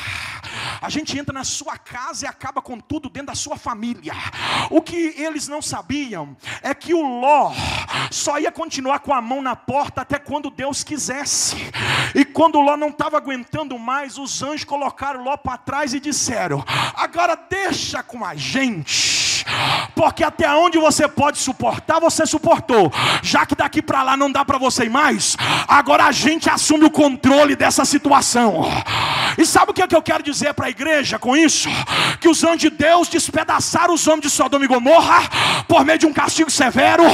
A gente entra na sua casa e acaba com tudo dentro da sua família. O que eles não sabiam é que o Ló só ia continuar com a mão na porta até quando Deus quisesse. E quando o Ló não estava aguentando mais, os anjos colocaram Ló para trás e disseram: Agora deixa com a gente. Porque até onde você pode suportar, você suportou. Já que daqui para lá não dá para você ir mais, agora a gente assume o controle dessa situação. E sabe o que, é que eu quero dizer para a igreja com isso? Que os anjos de Deus despedaçaram os homens de Sodoma e Gomorra por meio de um castigo severo.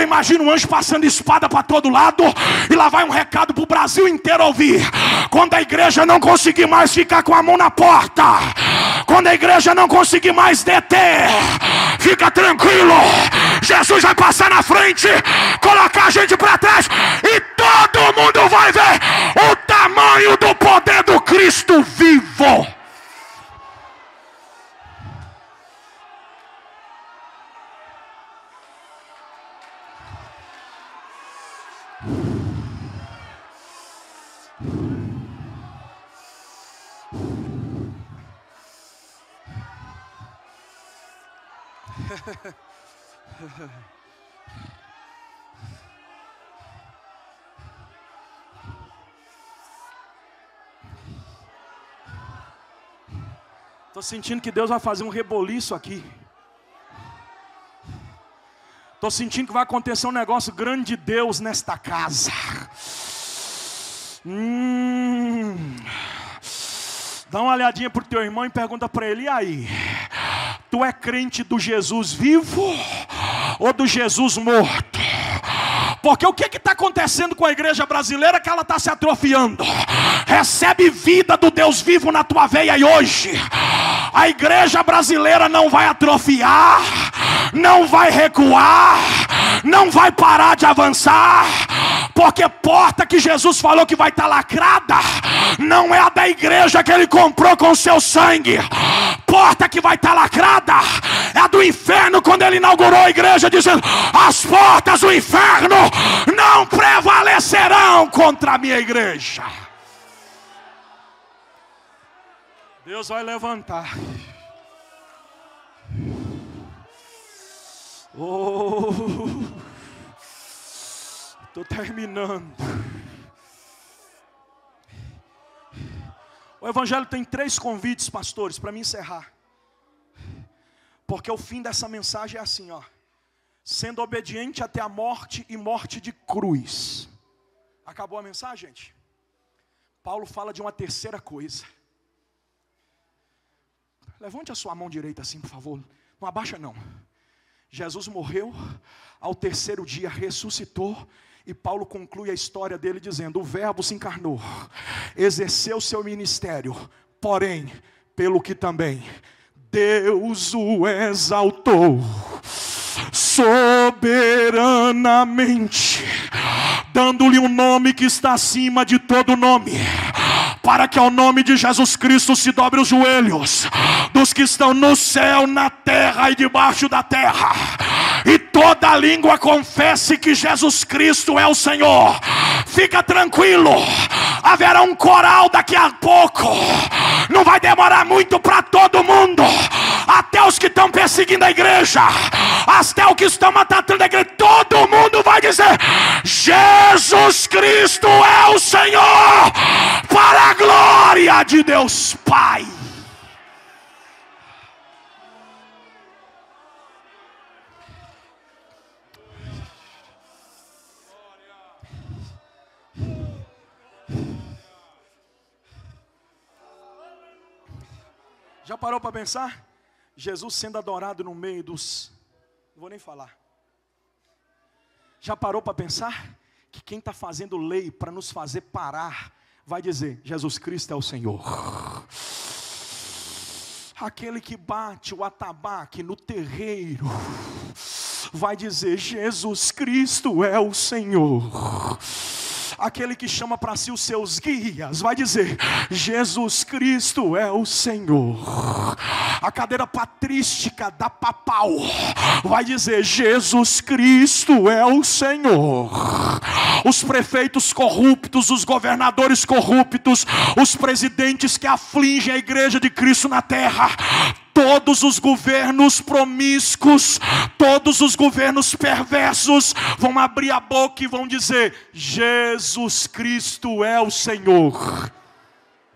Imagina um anjo passando espada para todo lado, e lá vai um recado para o Brasil inteiro ouvir. Quando a igreja não conseguir mais ficar com a mão na porta, quando a igreja não conseguir mais deter, fica tranquilo, Jesus vai passar na frente, colocar a gente para trás, e todo mundo vai ver o tamanho do poder do Cristo vivo. Estou sentindo que Deus vai fazer um reboliço aqui. Estou sentindo que vai acontecer um negócio grande de Deus nesta casa. Hum. Dá uma olhadinha para o teu irmão e pergunta para ele: e aí? Tu é crente do Jesus vivo ou do Jesus morto? Porque o que está acontecendo com a igreja brasileira que ela está se atrofiando? Recebe vida do Deus vivo na tua veia e hoje. A igreja brasileira não vai atrofiar, não vai recuar, não vai parar de avançar, porque porta que Jesus falou que vai estar tá lacrada, não é a da igreja que ele comprou com seu sangue. Porta que vai estar tá lacrada é a do inferno quando ele inaugurou a igreja, dizendo: As portas do inferno não prevalecerão contra a minha igreja. Deus vai levantar. Oh, estou terminando. O Evangelho tem três convites, pastores, para me encerrar. Porque o fim dessa mensagem é assim, ó. Sendo obediente até a morte e morte de cruz. Acabou a mensagem, gente? Paulo fala de uma terceira coisa. Levante a sua mão direita assim, por favor. Não abaixa não. Jesus morreu, ao terceiro dia ressuscitou, e Paulo conclui a história dele dizendo: O Verbo se encarnou, exerceu seu ministério, porém, pelo que também Deus o exaltou soberanamente, dando-lhe um nome que está acima de todo nome para que ao nome de Jesus Cristo se dobre os joelhos dos que estão no céu, na terra e debaixo da terra, e toda língua confesse que Jesus Cristo é o Senhor. Fica tranquilo, haverá um coral daqui a pouco, não vai demorar muito para todo mundo, até os que estão perseguindo a igreja, até os que estão matando a igreja, todo mundo vai dizer: Jesus Cristo é o Senhor, para a glória de Deus Pai. Já parou para pensar? Jesus sendo adorado no meio dos. Não vou nem falar. Já parou para pensar? Que quem está fazendo lei para nos fazer parar vai dizer: Jesus Cristo é o Senhor. aquele que bate o atabaque no terreiro, vai dizer: Jesus Cristo é o Senhor aquele que chama para si os seus guias, vai dizer: Jesus Cristo é o Senhor. A cadeira patrística da papal vai dizer: Jesus Cristo é o Senhor. Os prefeitos corruptos, os governadores corruptos, os presidentes que afligem a igreja de Cristo na terra, todos os governos promíscuos, todos os governos perversos vão abrir a boca e vão dizer: Jesus Cristo é o Senhor.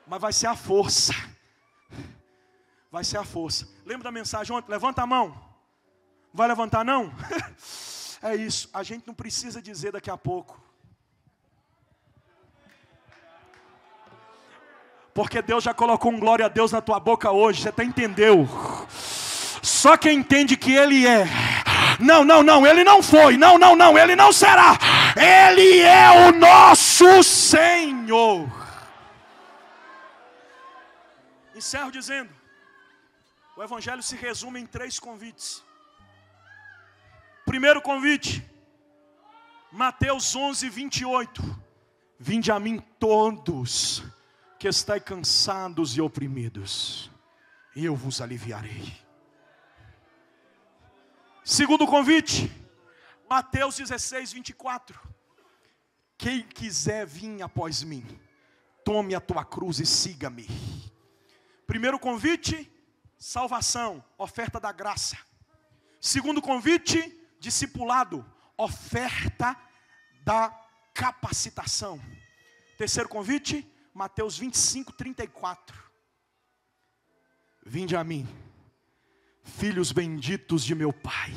Mas vai ser a força. Vai ser a força. Lembra da mensagem ontem? Levanta a mão. Vai levantar não? É isso. A gente não precisa dizer daqui a pouco. Porque Deus já colocou um glória a Deus na tua boca hoje, você até entendeu. Só quem entende que Ele é. Não, não, não, Ele não foi. Não, não, não, Ele não será. Ele é o nosso Senhor. Encerro dizendo: o Evangelho se resume em três convites. Primeiro convite, Mateus 11, 28. Vinde a mim todos que estáis cansados e oprimidos, e eu vos aliviarei. Segundo convite, Mateus 16, 24. Quem quiser vir após mim, tome a tua cruz e siga-me. Primeiro convite, salvação, oferta da graça. Segundo convite, discipulado, oferta da capacitação. Terceiro convite, Mateus 25, 34. Vinde a mim, filhos benditos de meu Pai.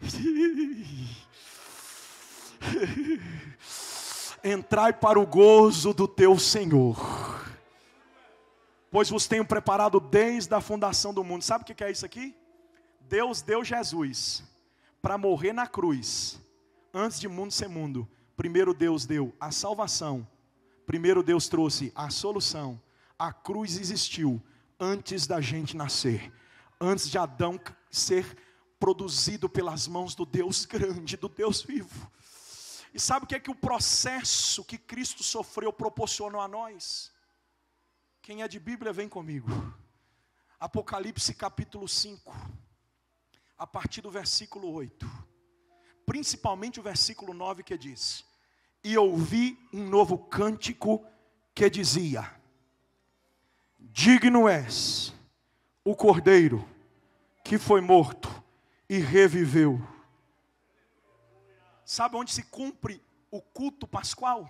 Entrai para o gozo do teu Senhor, pois vos tenho preparado desde a fundação do mundo. Sabe o que é isso aqui? Deus deu Jesus para morrer na cruz, antes de mundo ser mundo. Primeiro Deus deu a salvação Primeiro Deus trouxe a solução. A cruz existiu antes da gente nascer, antes de Adão ser produzido pelas mãos do Deus grande, do Deus vivo. E sabe o que é que o processo que Cristo sofreu proporcionou a nós? Quem é de Bíblia, vem comigo. Apocalipse capítulo 5, a partir do versículo 8, principalmente o versículo 9 que diz: e ouvi um novo cântico que dizia: Digno és o cordeiro que foi morto e reviveu. Sabe onde se cumpre o culto pascual?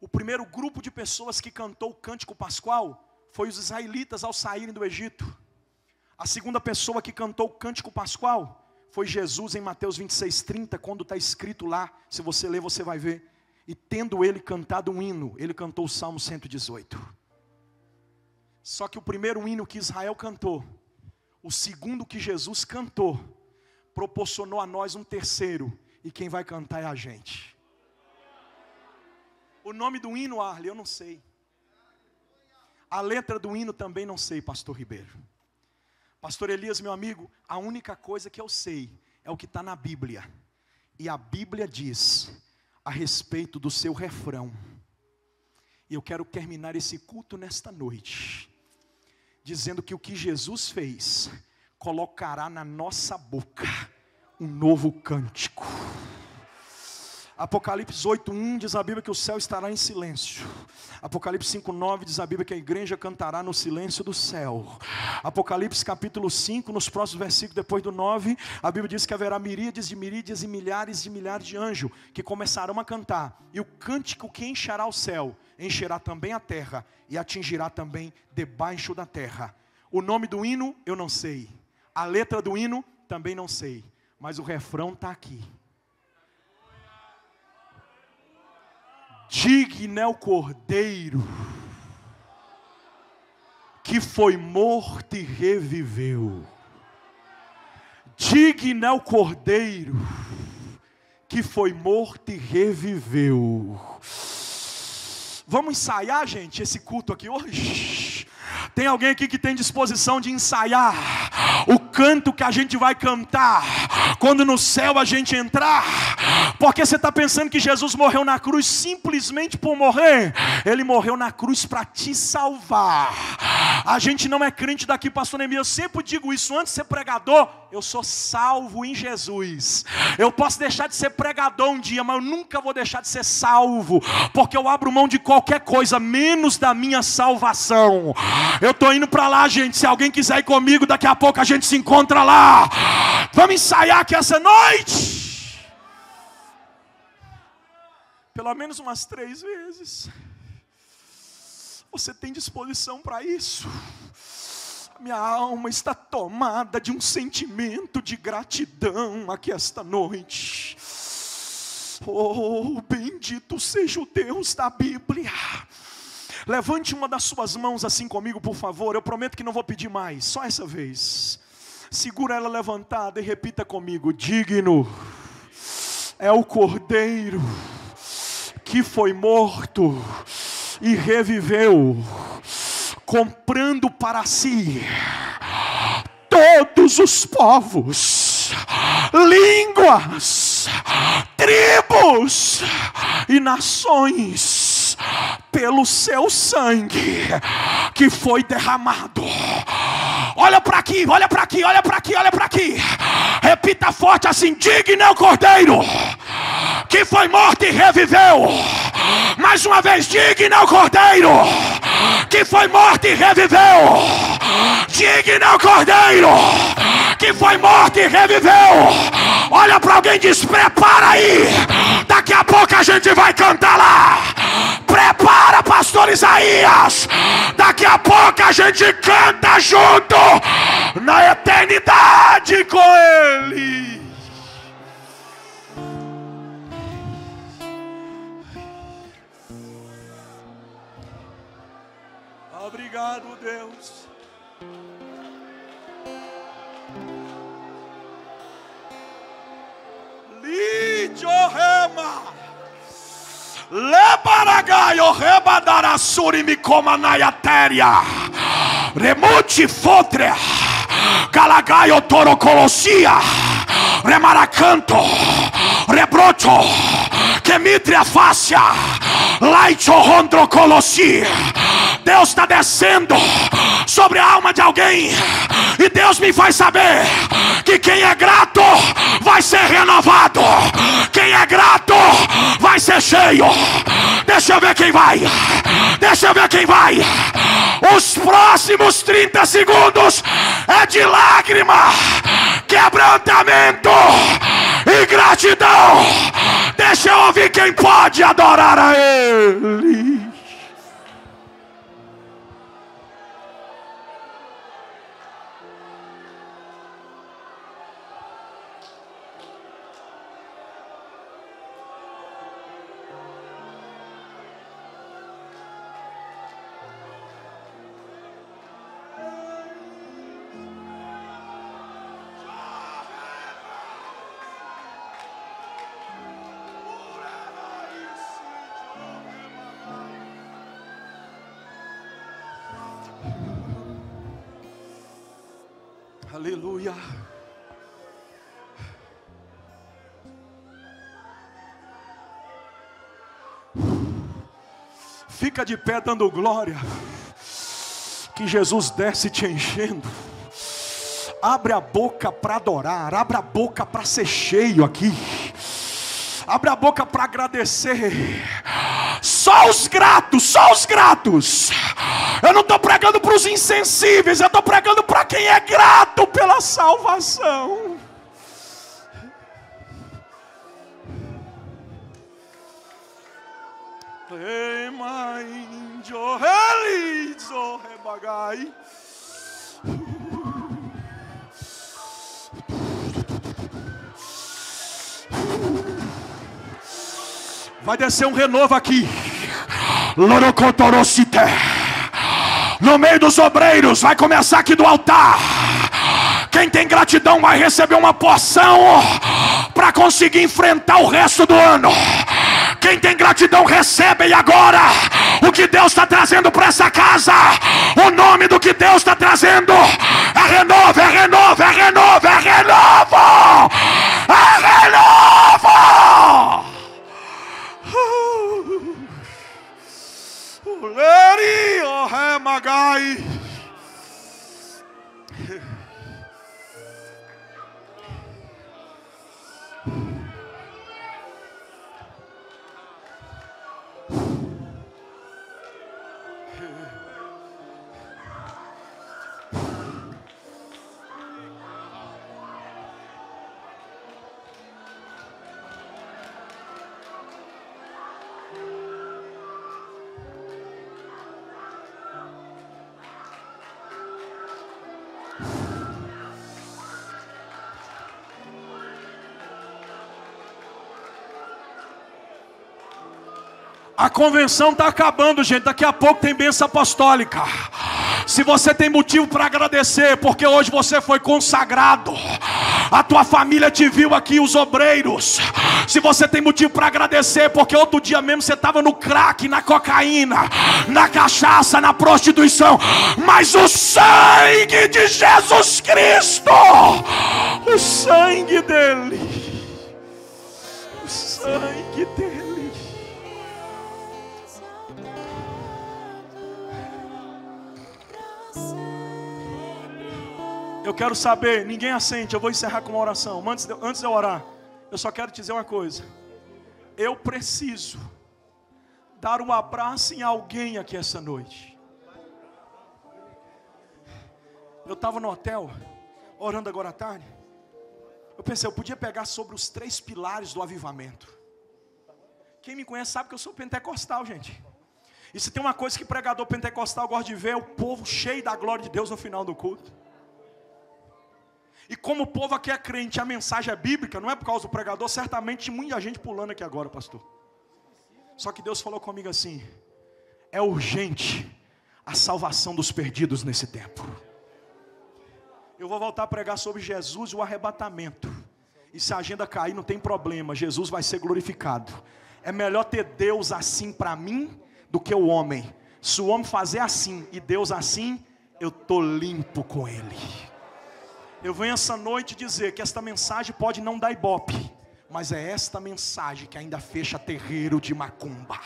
O primeiro grupo de pessoas que cantou o cântico pascual foi os israelitas ao saírem do Egito. A segunda pessoa que cantou o cântico pascual foi Jesus em Mateus 26, 30, quando está escrito lá, se você ler, você vai ver. E tendo ele cantado um hino, ele cantou o Salmo 118. Só que o primeiro hino que Israel cantou, o segundo que Jesus cantou, proporcionou a nós um terceiro, e quem vai cantar é a gente. O nome do hino, Arle, eu não sei. A letra do hino também não sei, pastor Ribeiro. Pastor Elias, meu amigo, a única coisa que eu sei é o que está na Bíblia. E a Bíblia diz a respeito do seu refrão. E eu quero terminar esse culto nesta noite, dizendo que o que Jesus fez colocará na nossa boca um novo cântico. Apocalipse 8:1 diz a Bíblia que o céu estará em silêncio. Apocalipse 5:9 diz a Bíblia que a igreja cantará no silêncio do céu. Apocalipse capítulo 5, nos próximos versículos depois do 9, a Bíblia diz que haverá miríades de miríades e milhares de milhares de anjos que começarão a cantar. E o cântico que encherá o céu, encherá também a terra e atingirá também debaixo da terra. O nome do hino eu não sei. A letra do hino também não sei, mas o refrão está aqui. Digno é o cordeiro que foi morto e reviveu. Digno é o cordeiro que foi morto e reviveu. Vamos ensaiar, gente, esse culto aqui hoje? Tem alguém aqui que tem disposição de ensaiar o canto que a gente vai cantar quando no céu a gente entrar? Porque você está pensando que Jesus morreu na cruz simplesmente por morrer? Ele morreu na cruz para te salvar. A gente não é crente daqui, pastor Neemias. Eu sempre digo isso antes de ser pregador. Eu sou salvo em Jesus. Eu posso deixar de ser pregador um dia, mas eu nunca vou deixar de ser salvo, porque eu abro mão de qualquer coisa, menos da minha salvação. Eu estou indo para lá, gente. Se alguém quiser ir comigo, daqui a pouco a gente se encontra lá. Vamos ensaiar aqui essa noite. Pelo menos umas três vezes. Você tem disposição para isso? Minha alma está tomada de um sentimento de gratidão aqui esta noite. Oh, bendito seja o Deus da Bíblia. Levante uma das suas mãos assim comigo, por favor. Eu prometo que não vou pedir mais, só essa vez. Segura ela levantada e repita comigo: Digno é o Cordeiro que foi morto e reviveu, comprando para si todos os povos, línguas, tribos e nações, pelo seu sangue que foi derramado. Olha para aqui, olha para aqui, olha para aqui, olha para aqui. Repita forte assim: digno é o cordeiro que foi morto e reviveu. Mais uma vez, digno é o cordeiro que foi morto e reviveu. Digno é o cordeiro que foi morto e reviveu. Olha para alguém e diz: prepara aí. Daqui a pouco a gente vai cantar lá. Prepara, pastor Isaías. Daqui a pouco a gente canta junto na eternidade com Ele. Obrigado, Deus. Lebaragaio rebadarasuri mi comanayateria. Remuti fotre. Calagaio torocolosia. Remaracanto. Rebrocho. Kemitria fácia. Laito rondrocolosia. Deus está descendo sobre a alma de alguém, e Deus me faz saber que quem é grato vai ser renovado, quem é grato vai ser cheio. Deixa eu ver quem vai, deixa eu ver quem vai. Os próximos 30 segundos é de lágrima, quebrantamento e gratidão. Deixa eu ouvir quem pode adorar a Ele. Fica de pé dando glória. Que Jesus desce te enchendo. Abre a boca para adorar, abre a boca para ser cheio aqui. Abre a boca para agradecer. Só os gratos, só os gratos. Eu não estou pregando para os insensíveis, eu estou pregando para quem é grato pela salvação. Vai descer um renovo aqui. Lorocotorocite. No meio dos obreiros, vai começar aqui do altar. Quem tem gratidão vai receber uma porção para conseguir enfrentar o resto do ano. Quem tem gratidão recebe e agora o que Deus está trazendo para essa casa. O nome do que Deus está trazendo é renovo, é renovo, é renovo, é renovo, é renovo. Leri, oh, magai. A convenção está acabando, gente. Daqui a pouco tem bênção apostólica. Se você tem motivo para agradecer, porque hoje você foi consagrado, a tua família te viu aqui, os obreiros. Se você tem motivo para agradecer, porque outro dia mesmo você estava no crack, na cocaína, na cachaça, na prostituição, mas o sangue de Jesus Cristo, o sangue dele, o sangue dele. Eu quero saber, ninguém assente, eu vou encerrar com uma oração. Antes de, antes de eu orar, eu só quero te dizer uma coisa. Eu preciso dar um abraço em alguém aqui essa noite. Eu estava no hotel, orando agora à tarde. Eu pensei, eu podia pegar sobre os três pilares do avivamento. Quem me conhece sabe que eu sou pentecostal, gente. E se tem uma coisa que pregador pentecostal gosta de ver, é o povo cheio da glória de Deus no final do culto. E como o povo aqui é crente, a mensagem é bíblica, não é por causa do pregador, certamente muita gente pulando aqui agora, pastor. Só que Deus falou comigo assim: é urgente a salvação dos perdidos nesse tempo. Eu vou voltar a pregar sobre Jesus e o arrebatamento. E se a agenda cair, não tem problema, Jesus vai ser glorificado. É melhor ter Deus assim para mim do que o homem. Se o homem fazer assim e Deus assim, eu estou limpo com ele. Eu venho essa noite dizer que esta mensagem pode não dar ibope, mas é esta mensagem que ainda fecha terreiro de macumba.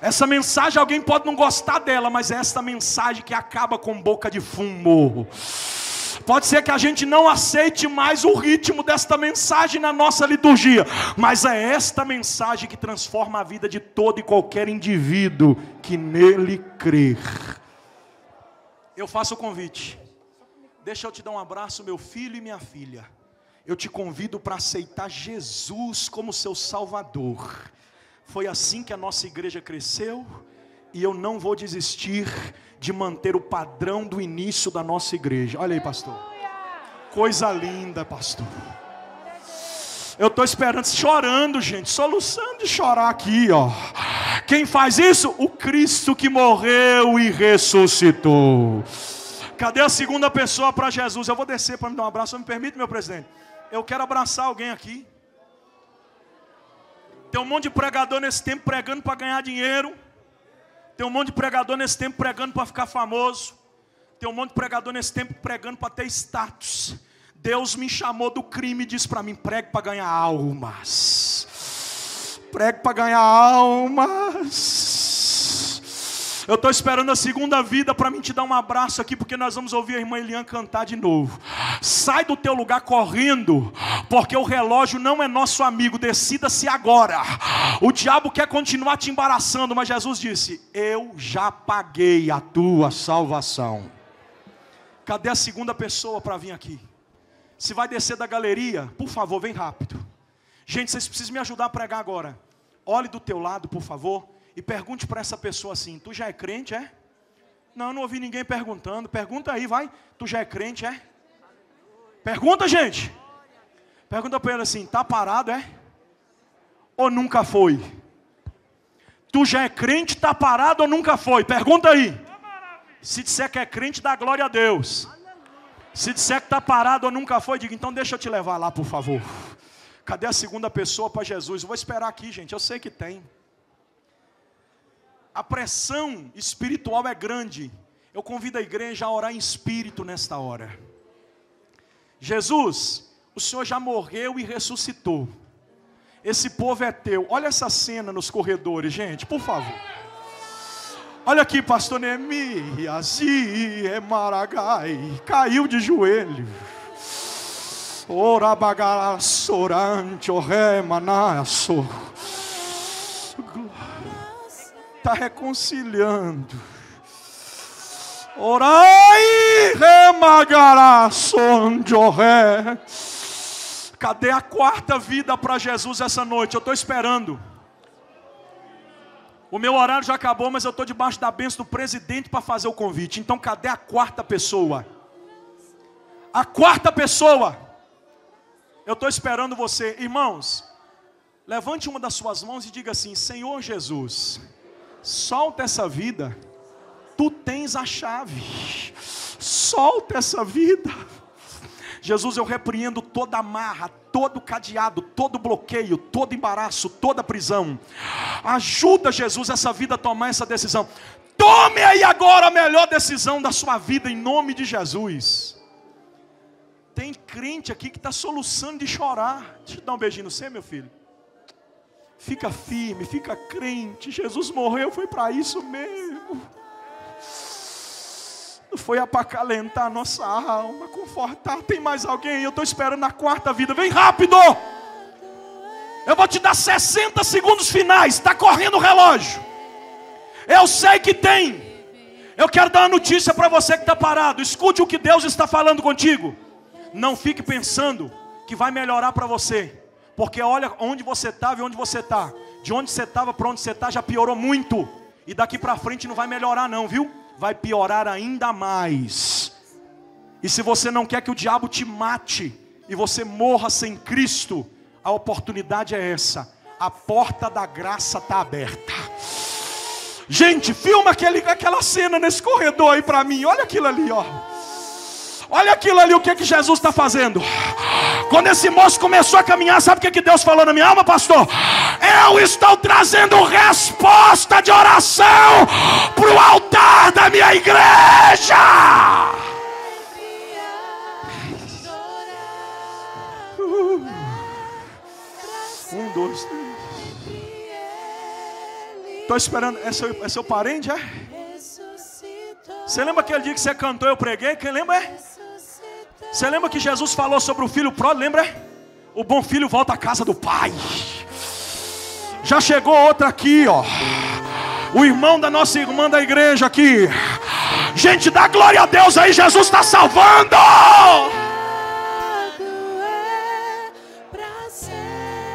Essa mensagem alguém pode não gostar dela, mas é esta mensagem que acaba com boca de fumo. Pode ser que a gente não aceite mais o ritmo desta mensagem na nossa liturgia, mas é esta mensagem que transforma a vida de todo e qualquer indivíduo que nele crer. Eu faço o convite. Deixa eu te dar um abraço, meu filho e minha filha. Eu te convido para aceitar Jesus como seu Salvador. Foi assim que a nossa igreja cresceu, e eu não vou desistir de manter o padrão do início da nossa igreja. Olha aí, pastor. Coisa linda, pastor. Eu estou esperando, chorando, gente, soluçando de chorar aqui, ó. Quem faz isso? O Cristo que morreu e ressuscitou. Cadê a segunda pessoa para Jesus? Eu vou descer para me dar um abraço. Me permite, meu presidente? Eu quero abraçar alguém aqui. Tem um monte de pregador nesse tempo pregando para ganhar dinheiro. Tem um monte de pregador nesse tempo pregando para ficar famoso. Tem um monte de pregador nesse tempo pregando para ter status. Deus me chamou do crime e disse para mim: pregue para ganhar almas. Pregue para ganhar almas. Eu estou esperando a segunda vida para mim te dar um abraço aqui, porque nós vamos ouvir a irmã Eliane cantar de novo. Sai do teu lugar correndo, porque o relógio não é nosso amigo, decida-se agora. O diabo quer continuar te embaraçando, mas Jesus disse: Eu já paguei a tua salvação. Cadê a segunda pessoa para vir aqui? Se vai descer da galeria, por favor, vem rápido. Gente, vocês precisam me ajudar a pregar agora. Olhe do teu lado, por favor e pergunte para essa pessoa assim: Tu já é crente, é? Não, não ouvi ninguém perguntando. Pergunta aí, vai. Tu já é crente, é? Pergunta, gente. Pergunta para ele assim: Tá parado, é? Ou nunca foi? Tu já é crente, tá parado ou nunca foi? Pergunta aí. Se disser que é crente, dá glória a Deus. Se disser que está parado ou nunca foi, diga, então deixa eu te levar lá, por favor. Cadê a segunda pessoa para Jesus? Eu vou esperar aqui, gente. Eu sei que tem. A pressão espiritual é grande. Eu convido a igreja a orar em espírito nesta hora. Jesus, o Senhor já morreu e ressuscitou. Esse povo é teu. Olha essa cena nos corredores, gente, por favor. Olha aqui, pastor Neemias, e Maragai, caiu de joelho. Ora bagara sorante, o remanasso. Está reconciliando. Orai, remagara sonde, o ré. Cadê a quarta vida para Jesus essa noite? Eu estou esperando. O meu horário já acabou, mas eu estou debaixo da bênção do presidente para fazer o convite. Então, cadê a quarta pessoa? A quarta pessoa. Eu estou esperando você. Irmãos, levante uma das suas mãos e diga assim: Senhor Jesus, solta essa vida. Tu tens a chave. Solta essa vida. Jesus, eu repreendo toda amarra, todo cadeado, todo bloqueio, todo embaraço, toda prisão. Ajuda, Jesus, essa vida a tomar essa decisão. Tome aí agora a melhor decisão da sua vida, em nome de Jesus. Tem crente aqui que está soluçando de chorar. Deixa eu dar um beijinho no você, meu filho. Fica firme, fica crente. Jesus morreu, foi para isso mesmo foi para acalentar a nossa alma, confortar. Tem mais alguém? Eu estou esperando a quarta vida. Vem rápido! Eu vou te dar 60 segundos finais. Está correndo o relógio. Eu sei que tem. Eu quero dar uma notícia para você que está parado. Escute o que Deus está falando contigo. Não fique pensando que vai melhorar para você. Porque olha onde você estava e onde você está. De onde você estava para onde você está já piorou muito. E daqui para frente não vai melhorar, não, viu? vai piorar ainda mais. E se você não quer que o diabo te mate e você morra sem Cristo, a oportunidade é essa. A porta da graça está aberta. Gente, filma aquele, aquela cena nesse corredor aí para mim. Olha aquilo ali, ó. Olha aquilo ali, o que, que Jesus está fazendo. Quando esse moço começou a caminhar, sabe o que, que Deus falou na minha alma, pastor? Eu estou trazendo resposta de oração para o altar da minha igreja. Um, dois, três. Estou esperando. É seu, é seu parente, é? Você lembra aquele dia que você cantou, eu preguei? Quem lembra? É? Você lembra que Jesus falou sobre o filho pródigo? Lembra? O bom filho volta à casa do pai. Já chegou outra aqui, ó. O irmão da nossa irmã da igreja aqui. Gente, dá glória a Deus aí, Jesus está salvando.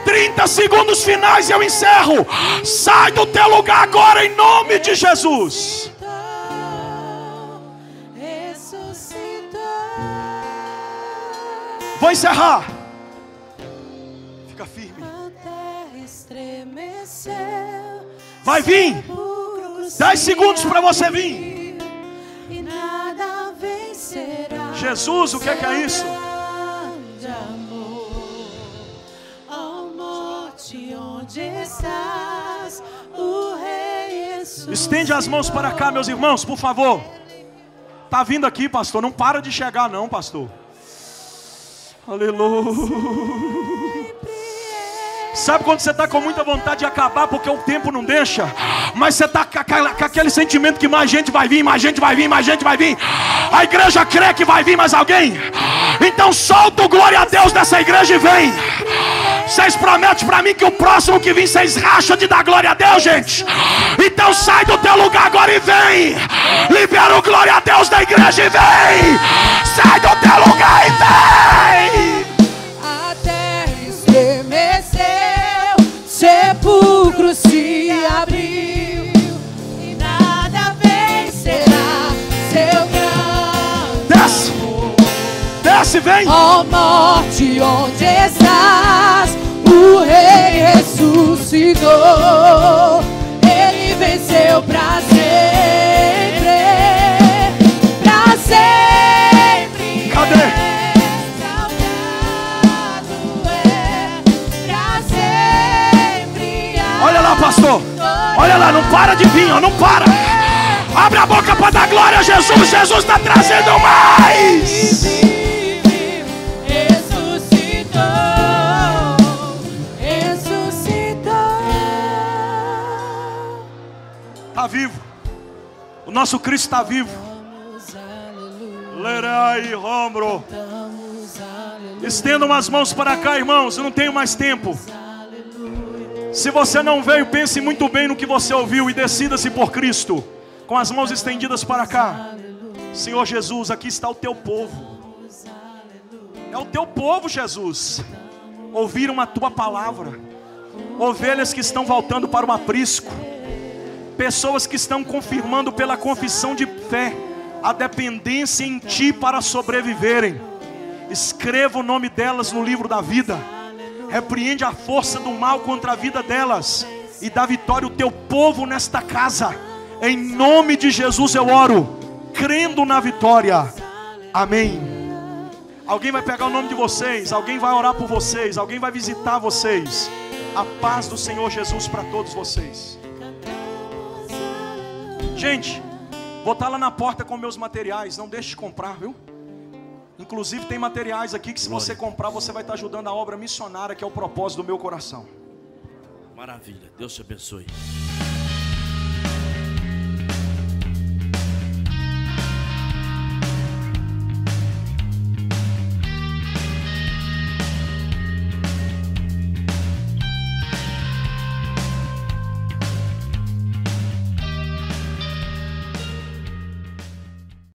30 segundos finais e eu encerro. Sai do teu lugar agora em nome de Jesus. Vou encerrar. Fica firme. Vai vir. Dez segundos para você vir. Jesus, o que é, que é isso? Estende as mãos para cá, meus irmãos, por favor. Tá vindo aqui, pastor. Não para de chegar, não, pastor. Aleluia. Sabe quando você está com muita vontade de acabar porque o tempo não deixa? Mas você está com, aquele sentimento que mais gente vai vir, mais gente vai vir, mais gente vai vir. A igreja crê que vai vir mais alguém. Então solta o glória a Deus dessa igreja e vem. Vocês prometem para mim que o próximo que vir, vocês racham de dar glória a Deus, gente. Então sai do teu lugar agora e vem. Libera o glória a Deus da igreja e vem. Sai do teu lugar e vem. Se abriu e nada vencerá seu grande desce, desce, vem. Ó oh, morte, onde estás? O Rei ressuscitou, de ó, não para. Abre a boca para dar glória a Jesus. Jesus está trazendo mais. Ressuscitou, ressuscitou. Está vivo. O nosso Cristo está vivo. Lerai, Rombro. Estendam as mãos para cá, irmãos. Eu não tenho mais tempo. Se você não veio, pense muito bem no que você ouviu e decida-se por Cristo. Com as mãos estendidas para cá. Senhor Jesus, aqui está o teu povo. É o teu povo, Jesus. Ouviram a tua palavra. Ovelhas que estão voltando para o aprisco. Pessoas que estão confirmando pela confissão de fé a dependência em ti para sobreviverem. Escreva o nome delas no livro da vida. Repreende a força do mal contra a vida delas e dá vitória ao teu povo nesta casa. Em nome de Jesus eu oro, crendo na vitória. Amém. Alguém vai pegar o nome de vocês, alguém vai orar por vocês, alguém vai visitar vocês. A paz do Senhor Jesus para todos vocês. Gente, vou estar lá na porta com meus materiais, não deixe de comprar, viu? Inclusive tem materiais aqui que se você comprar, você vai estar ajudando a obra missionária que é o propósito do meu coração. Maravilha. Deus te abençoe.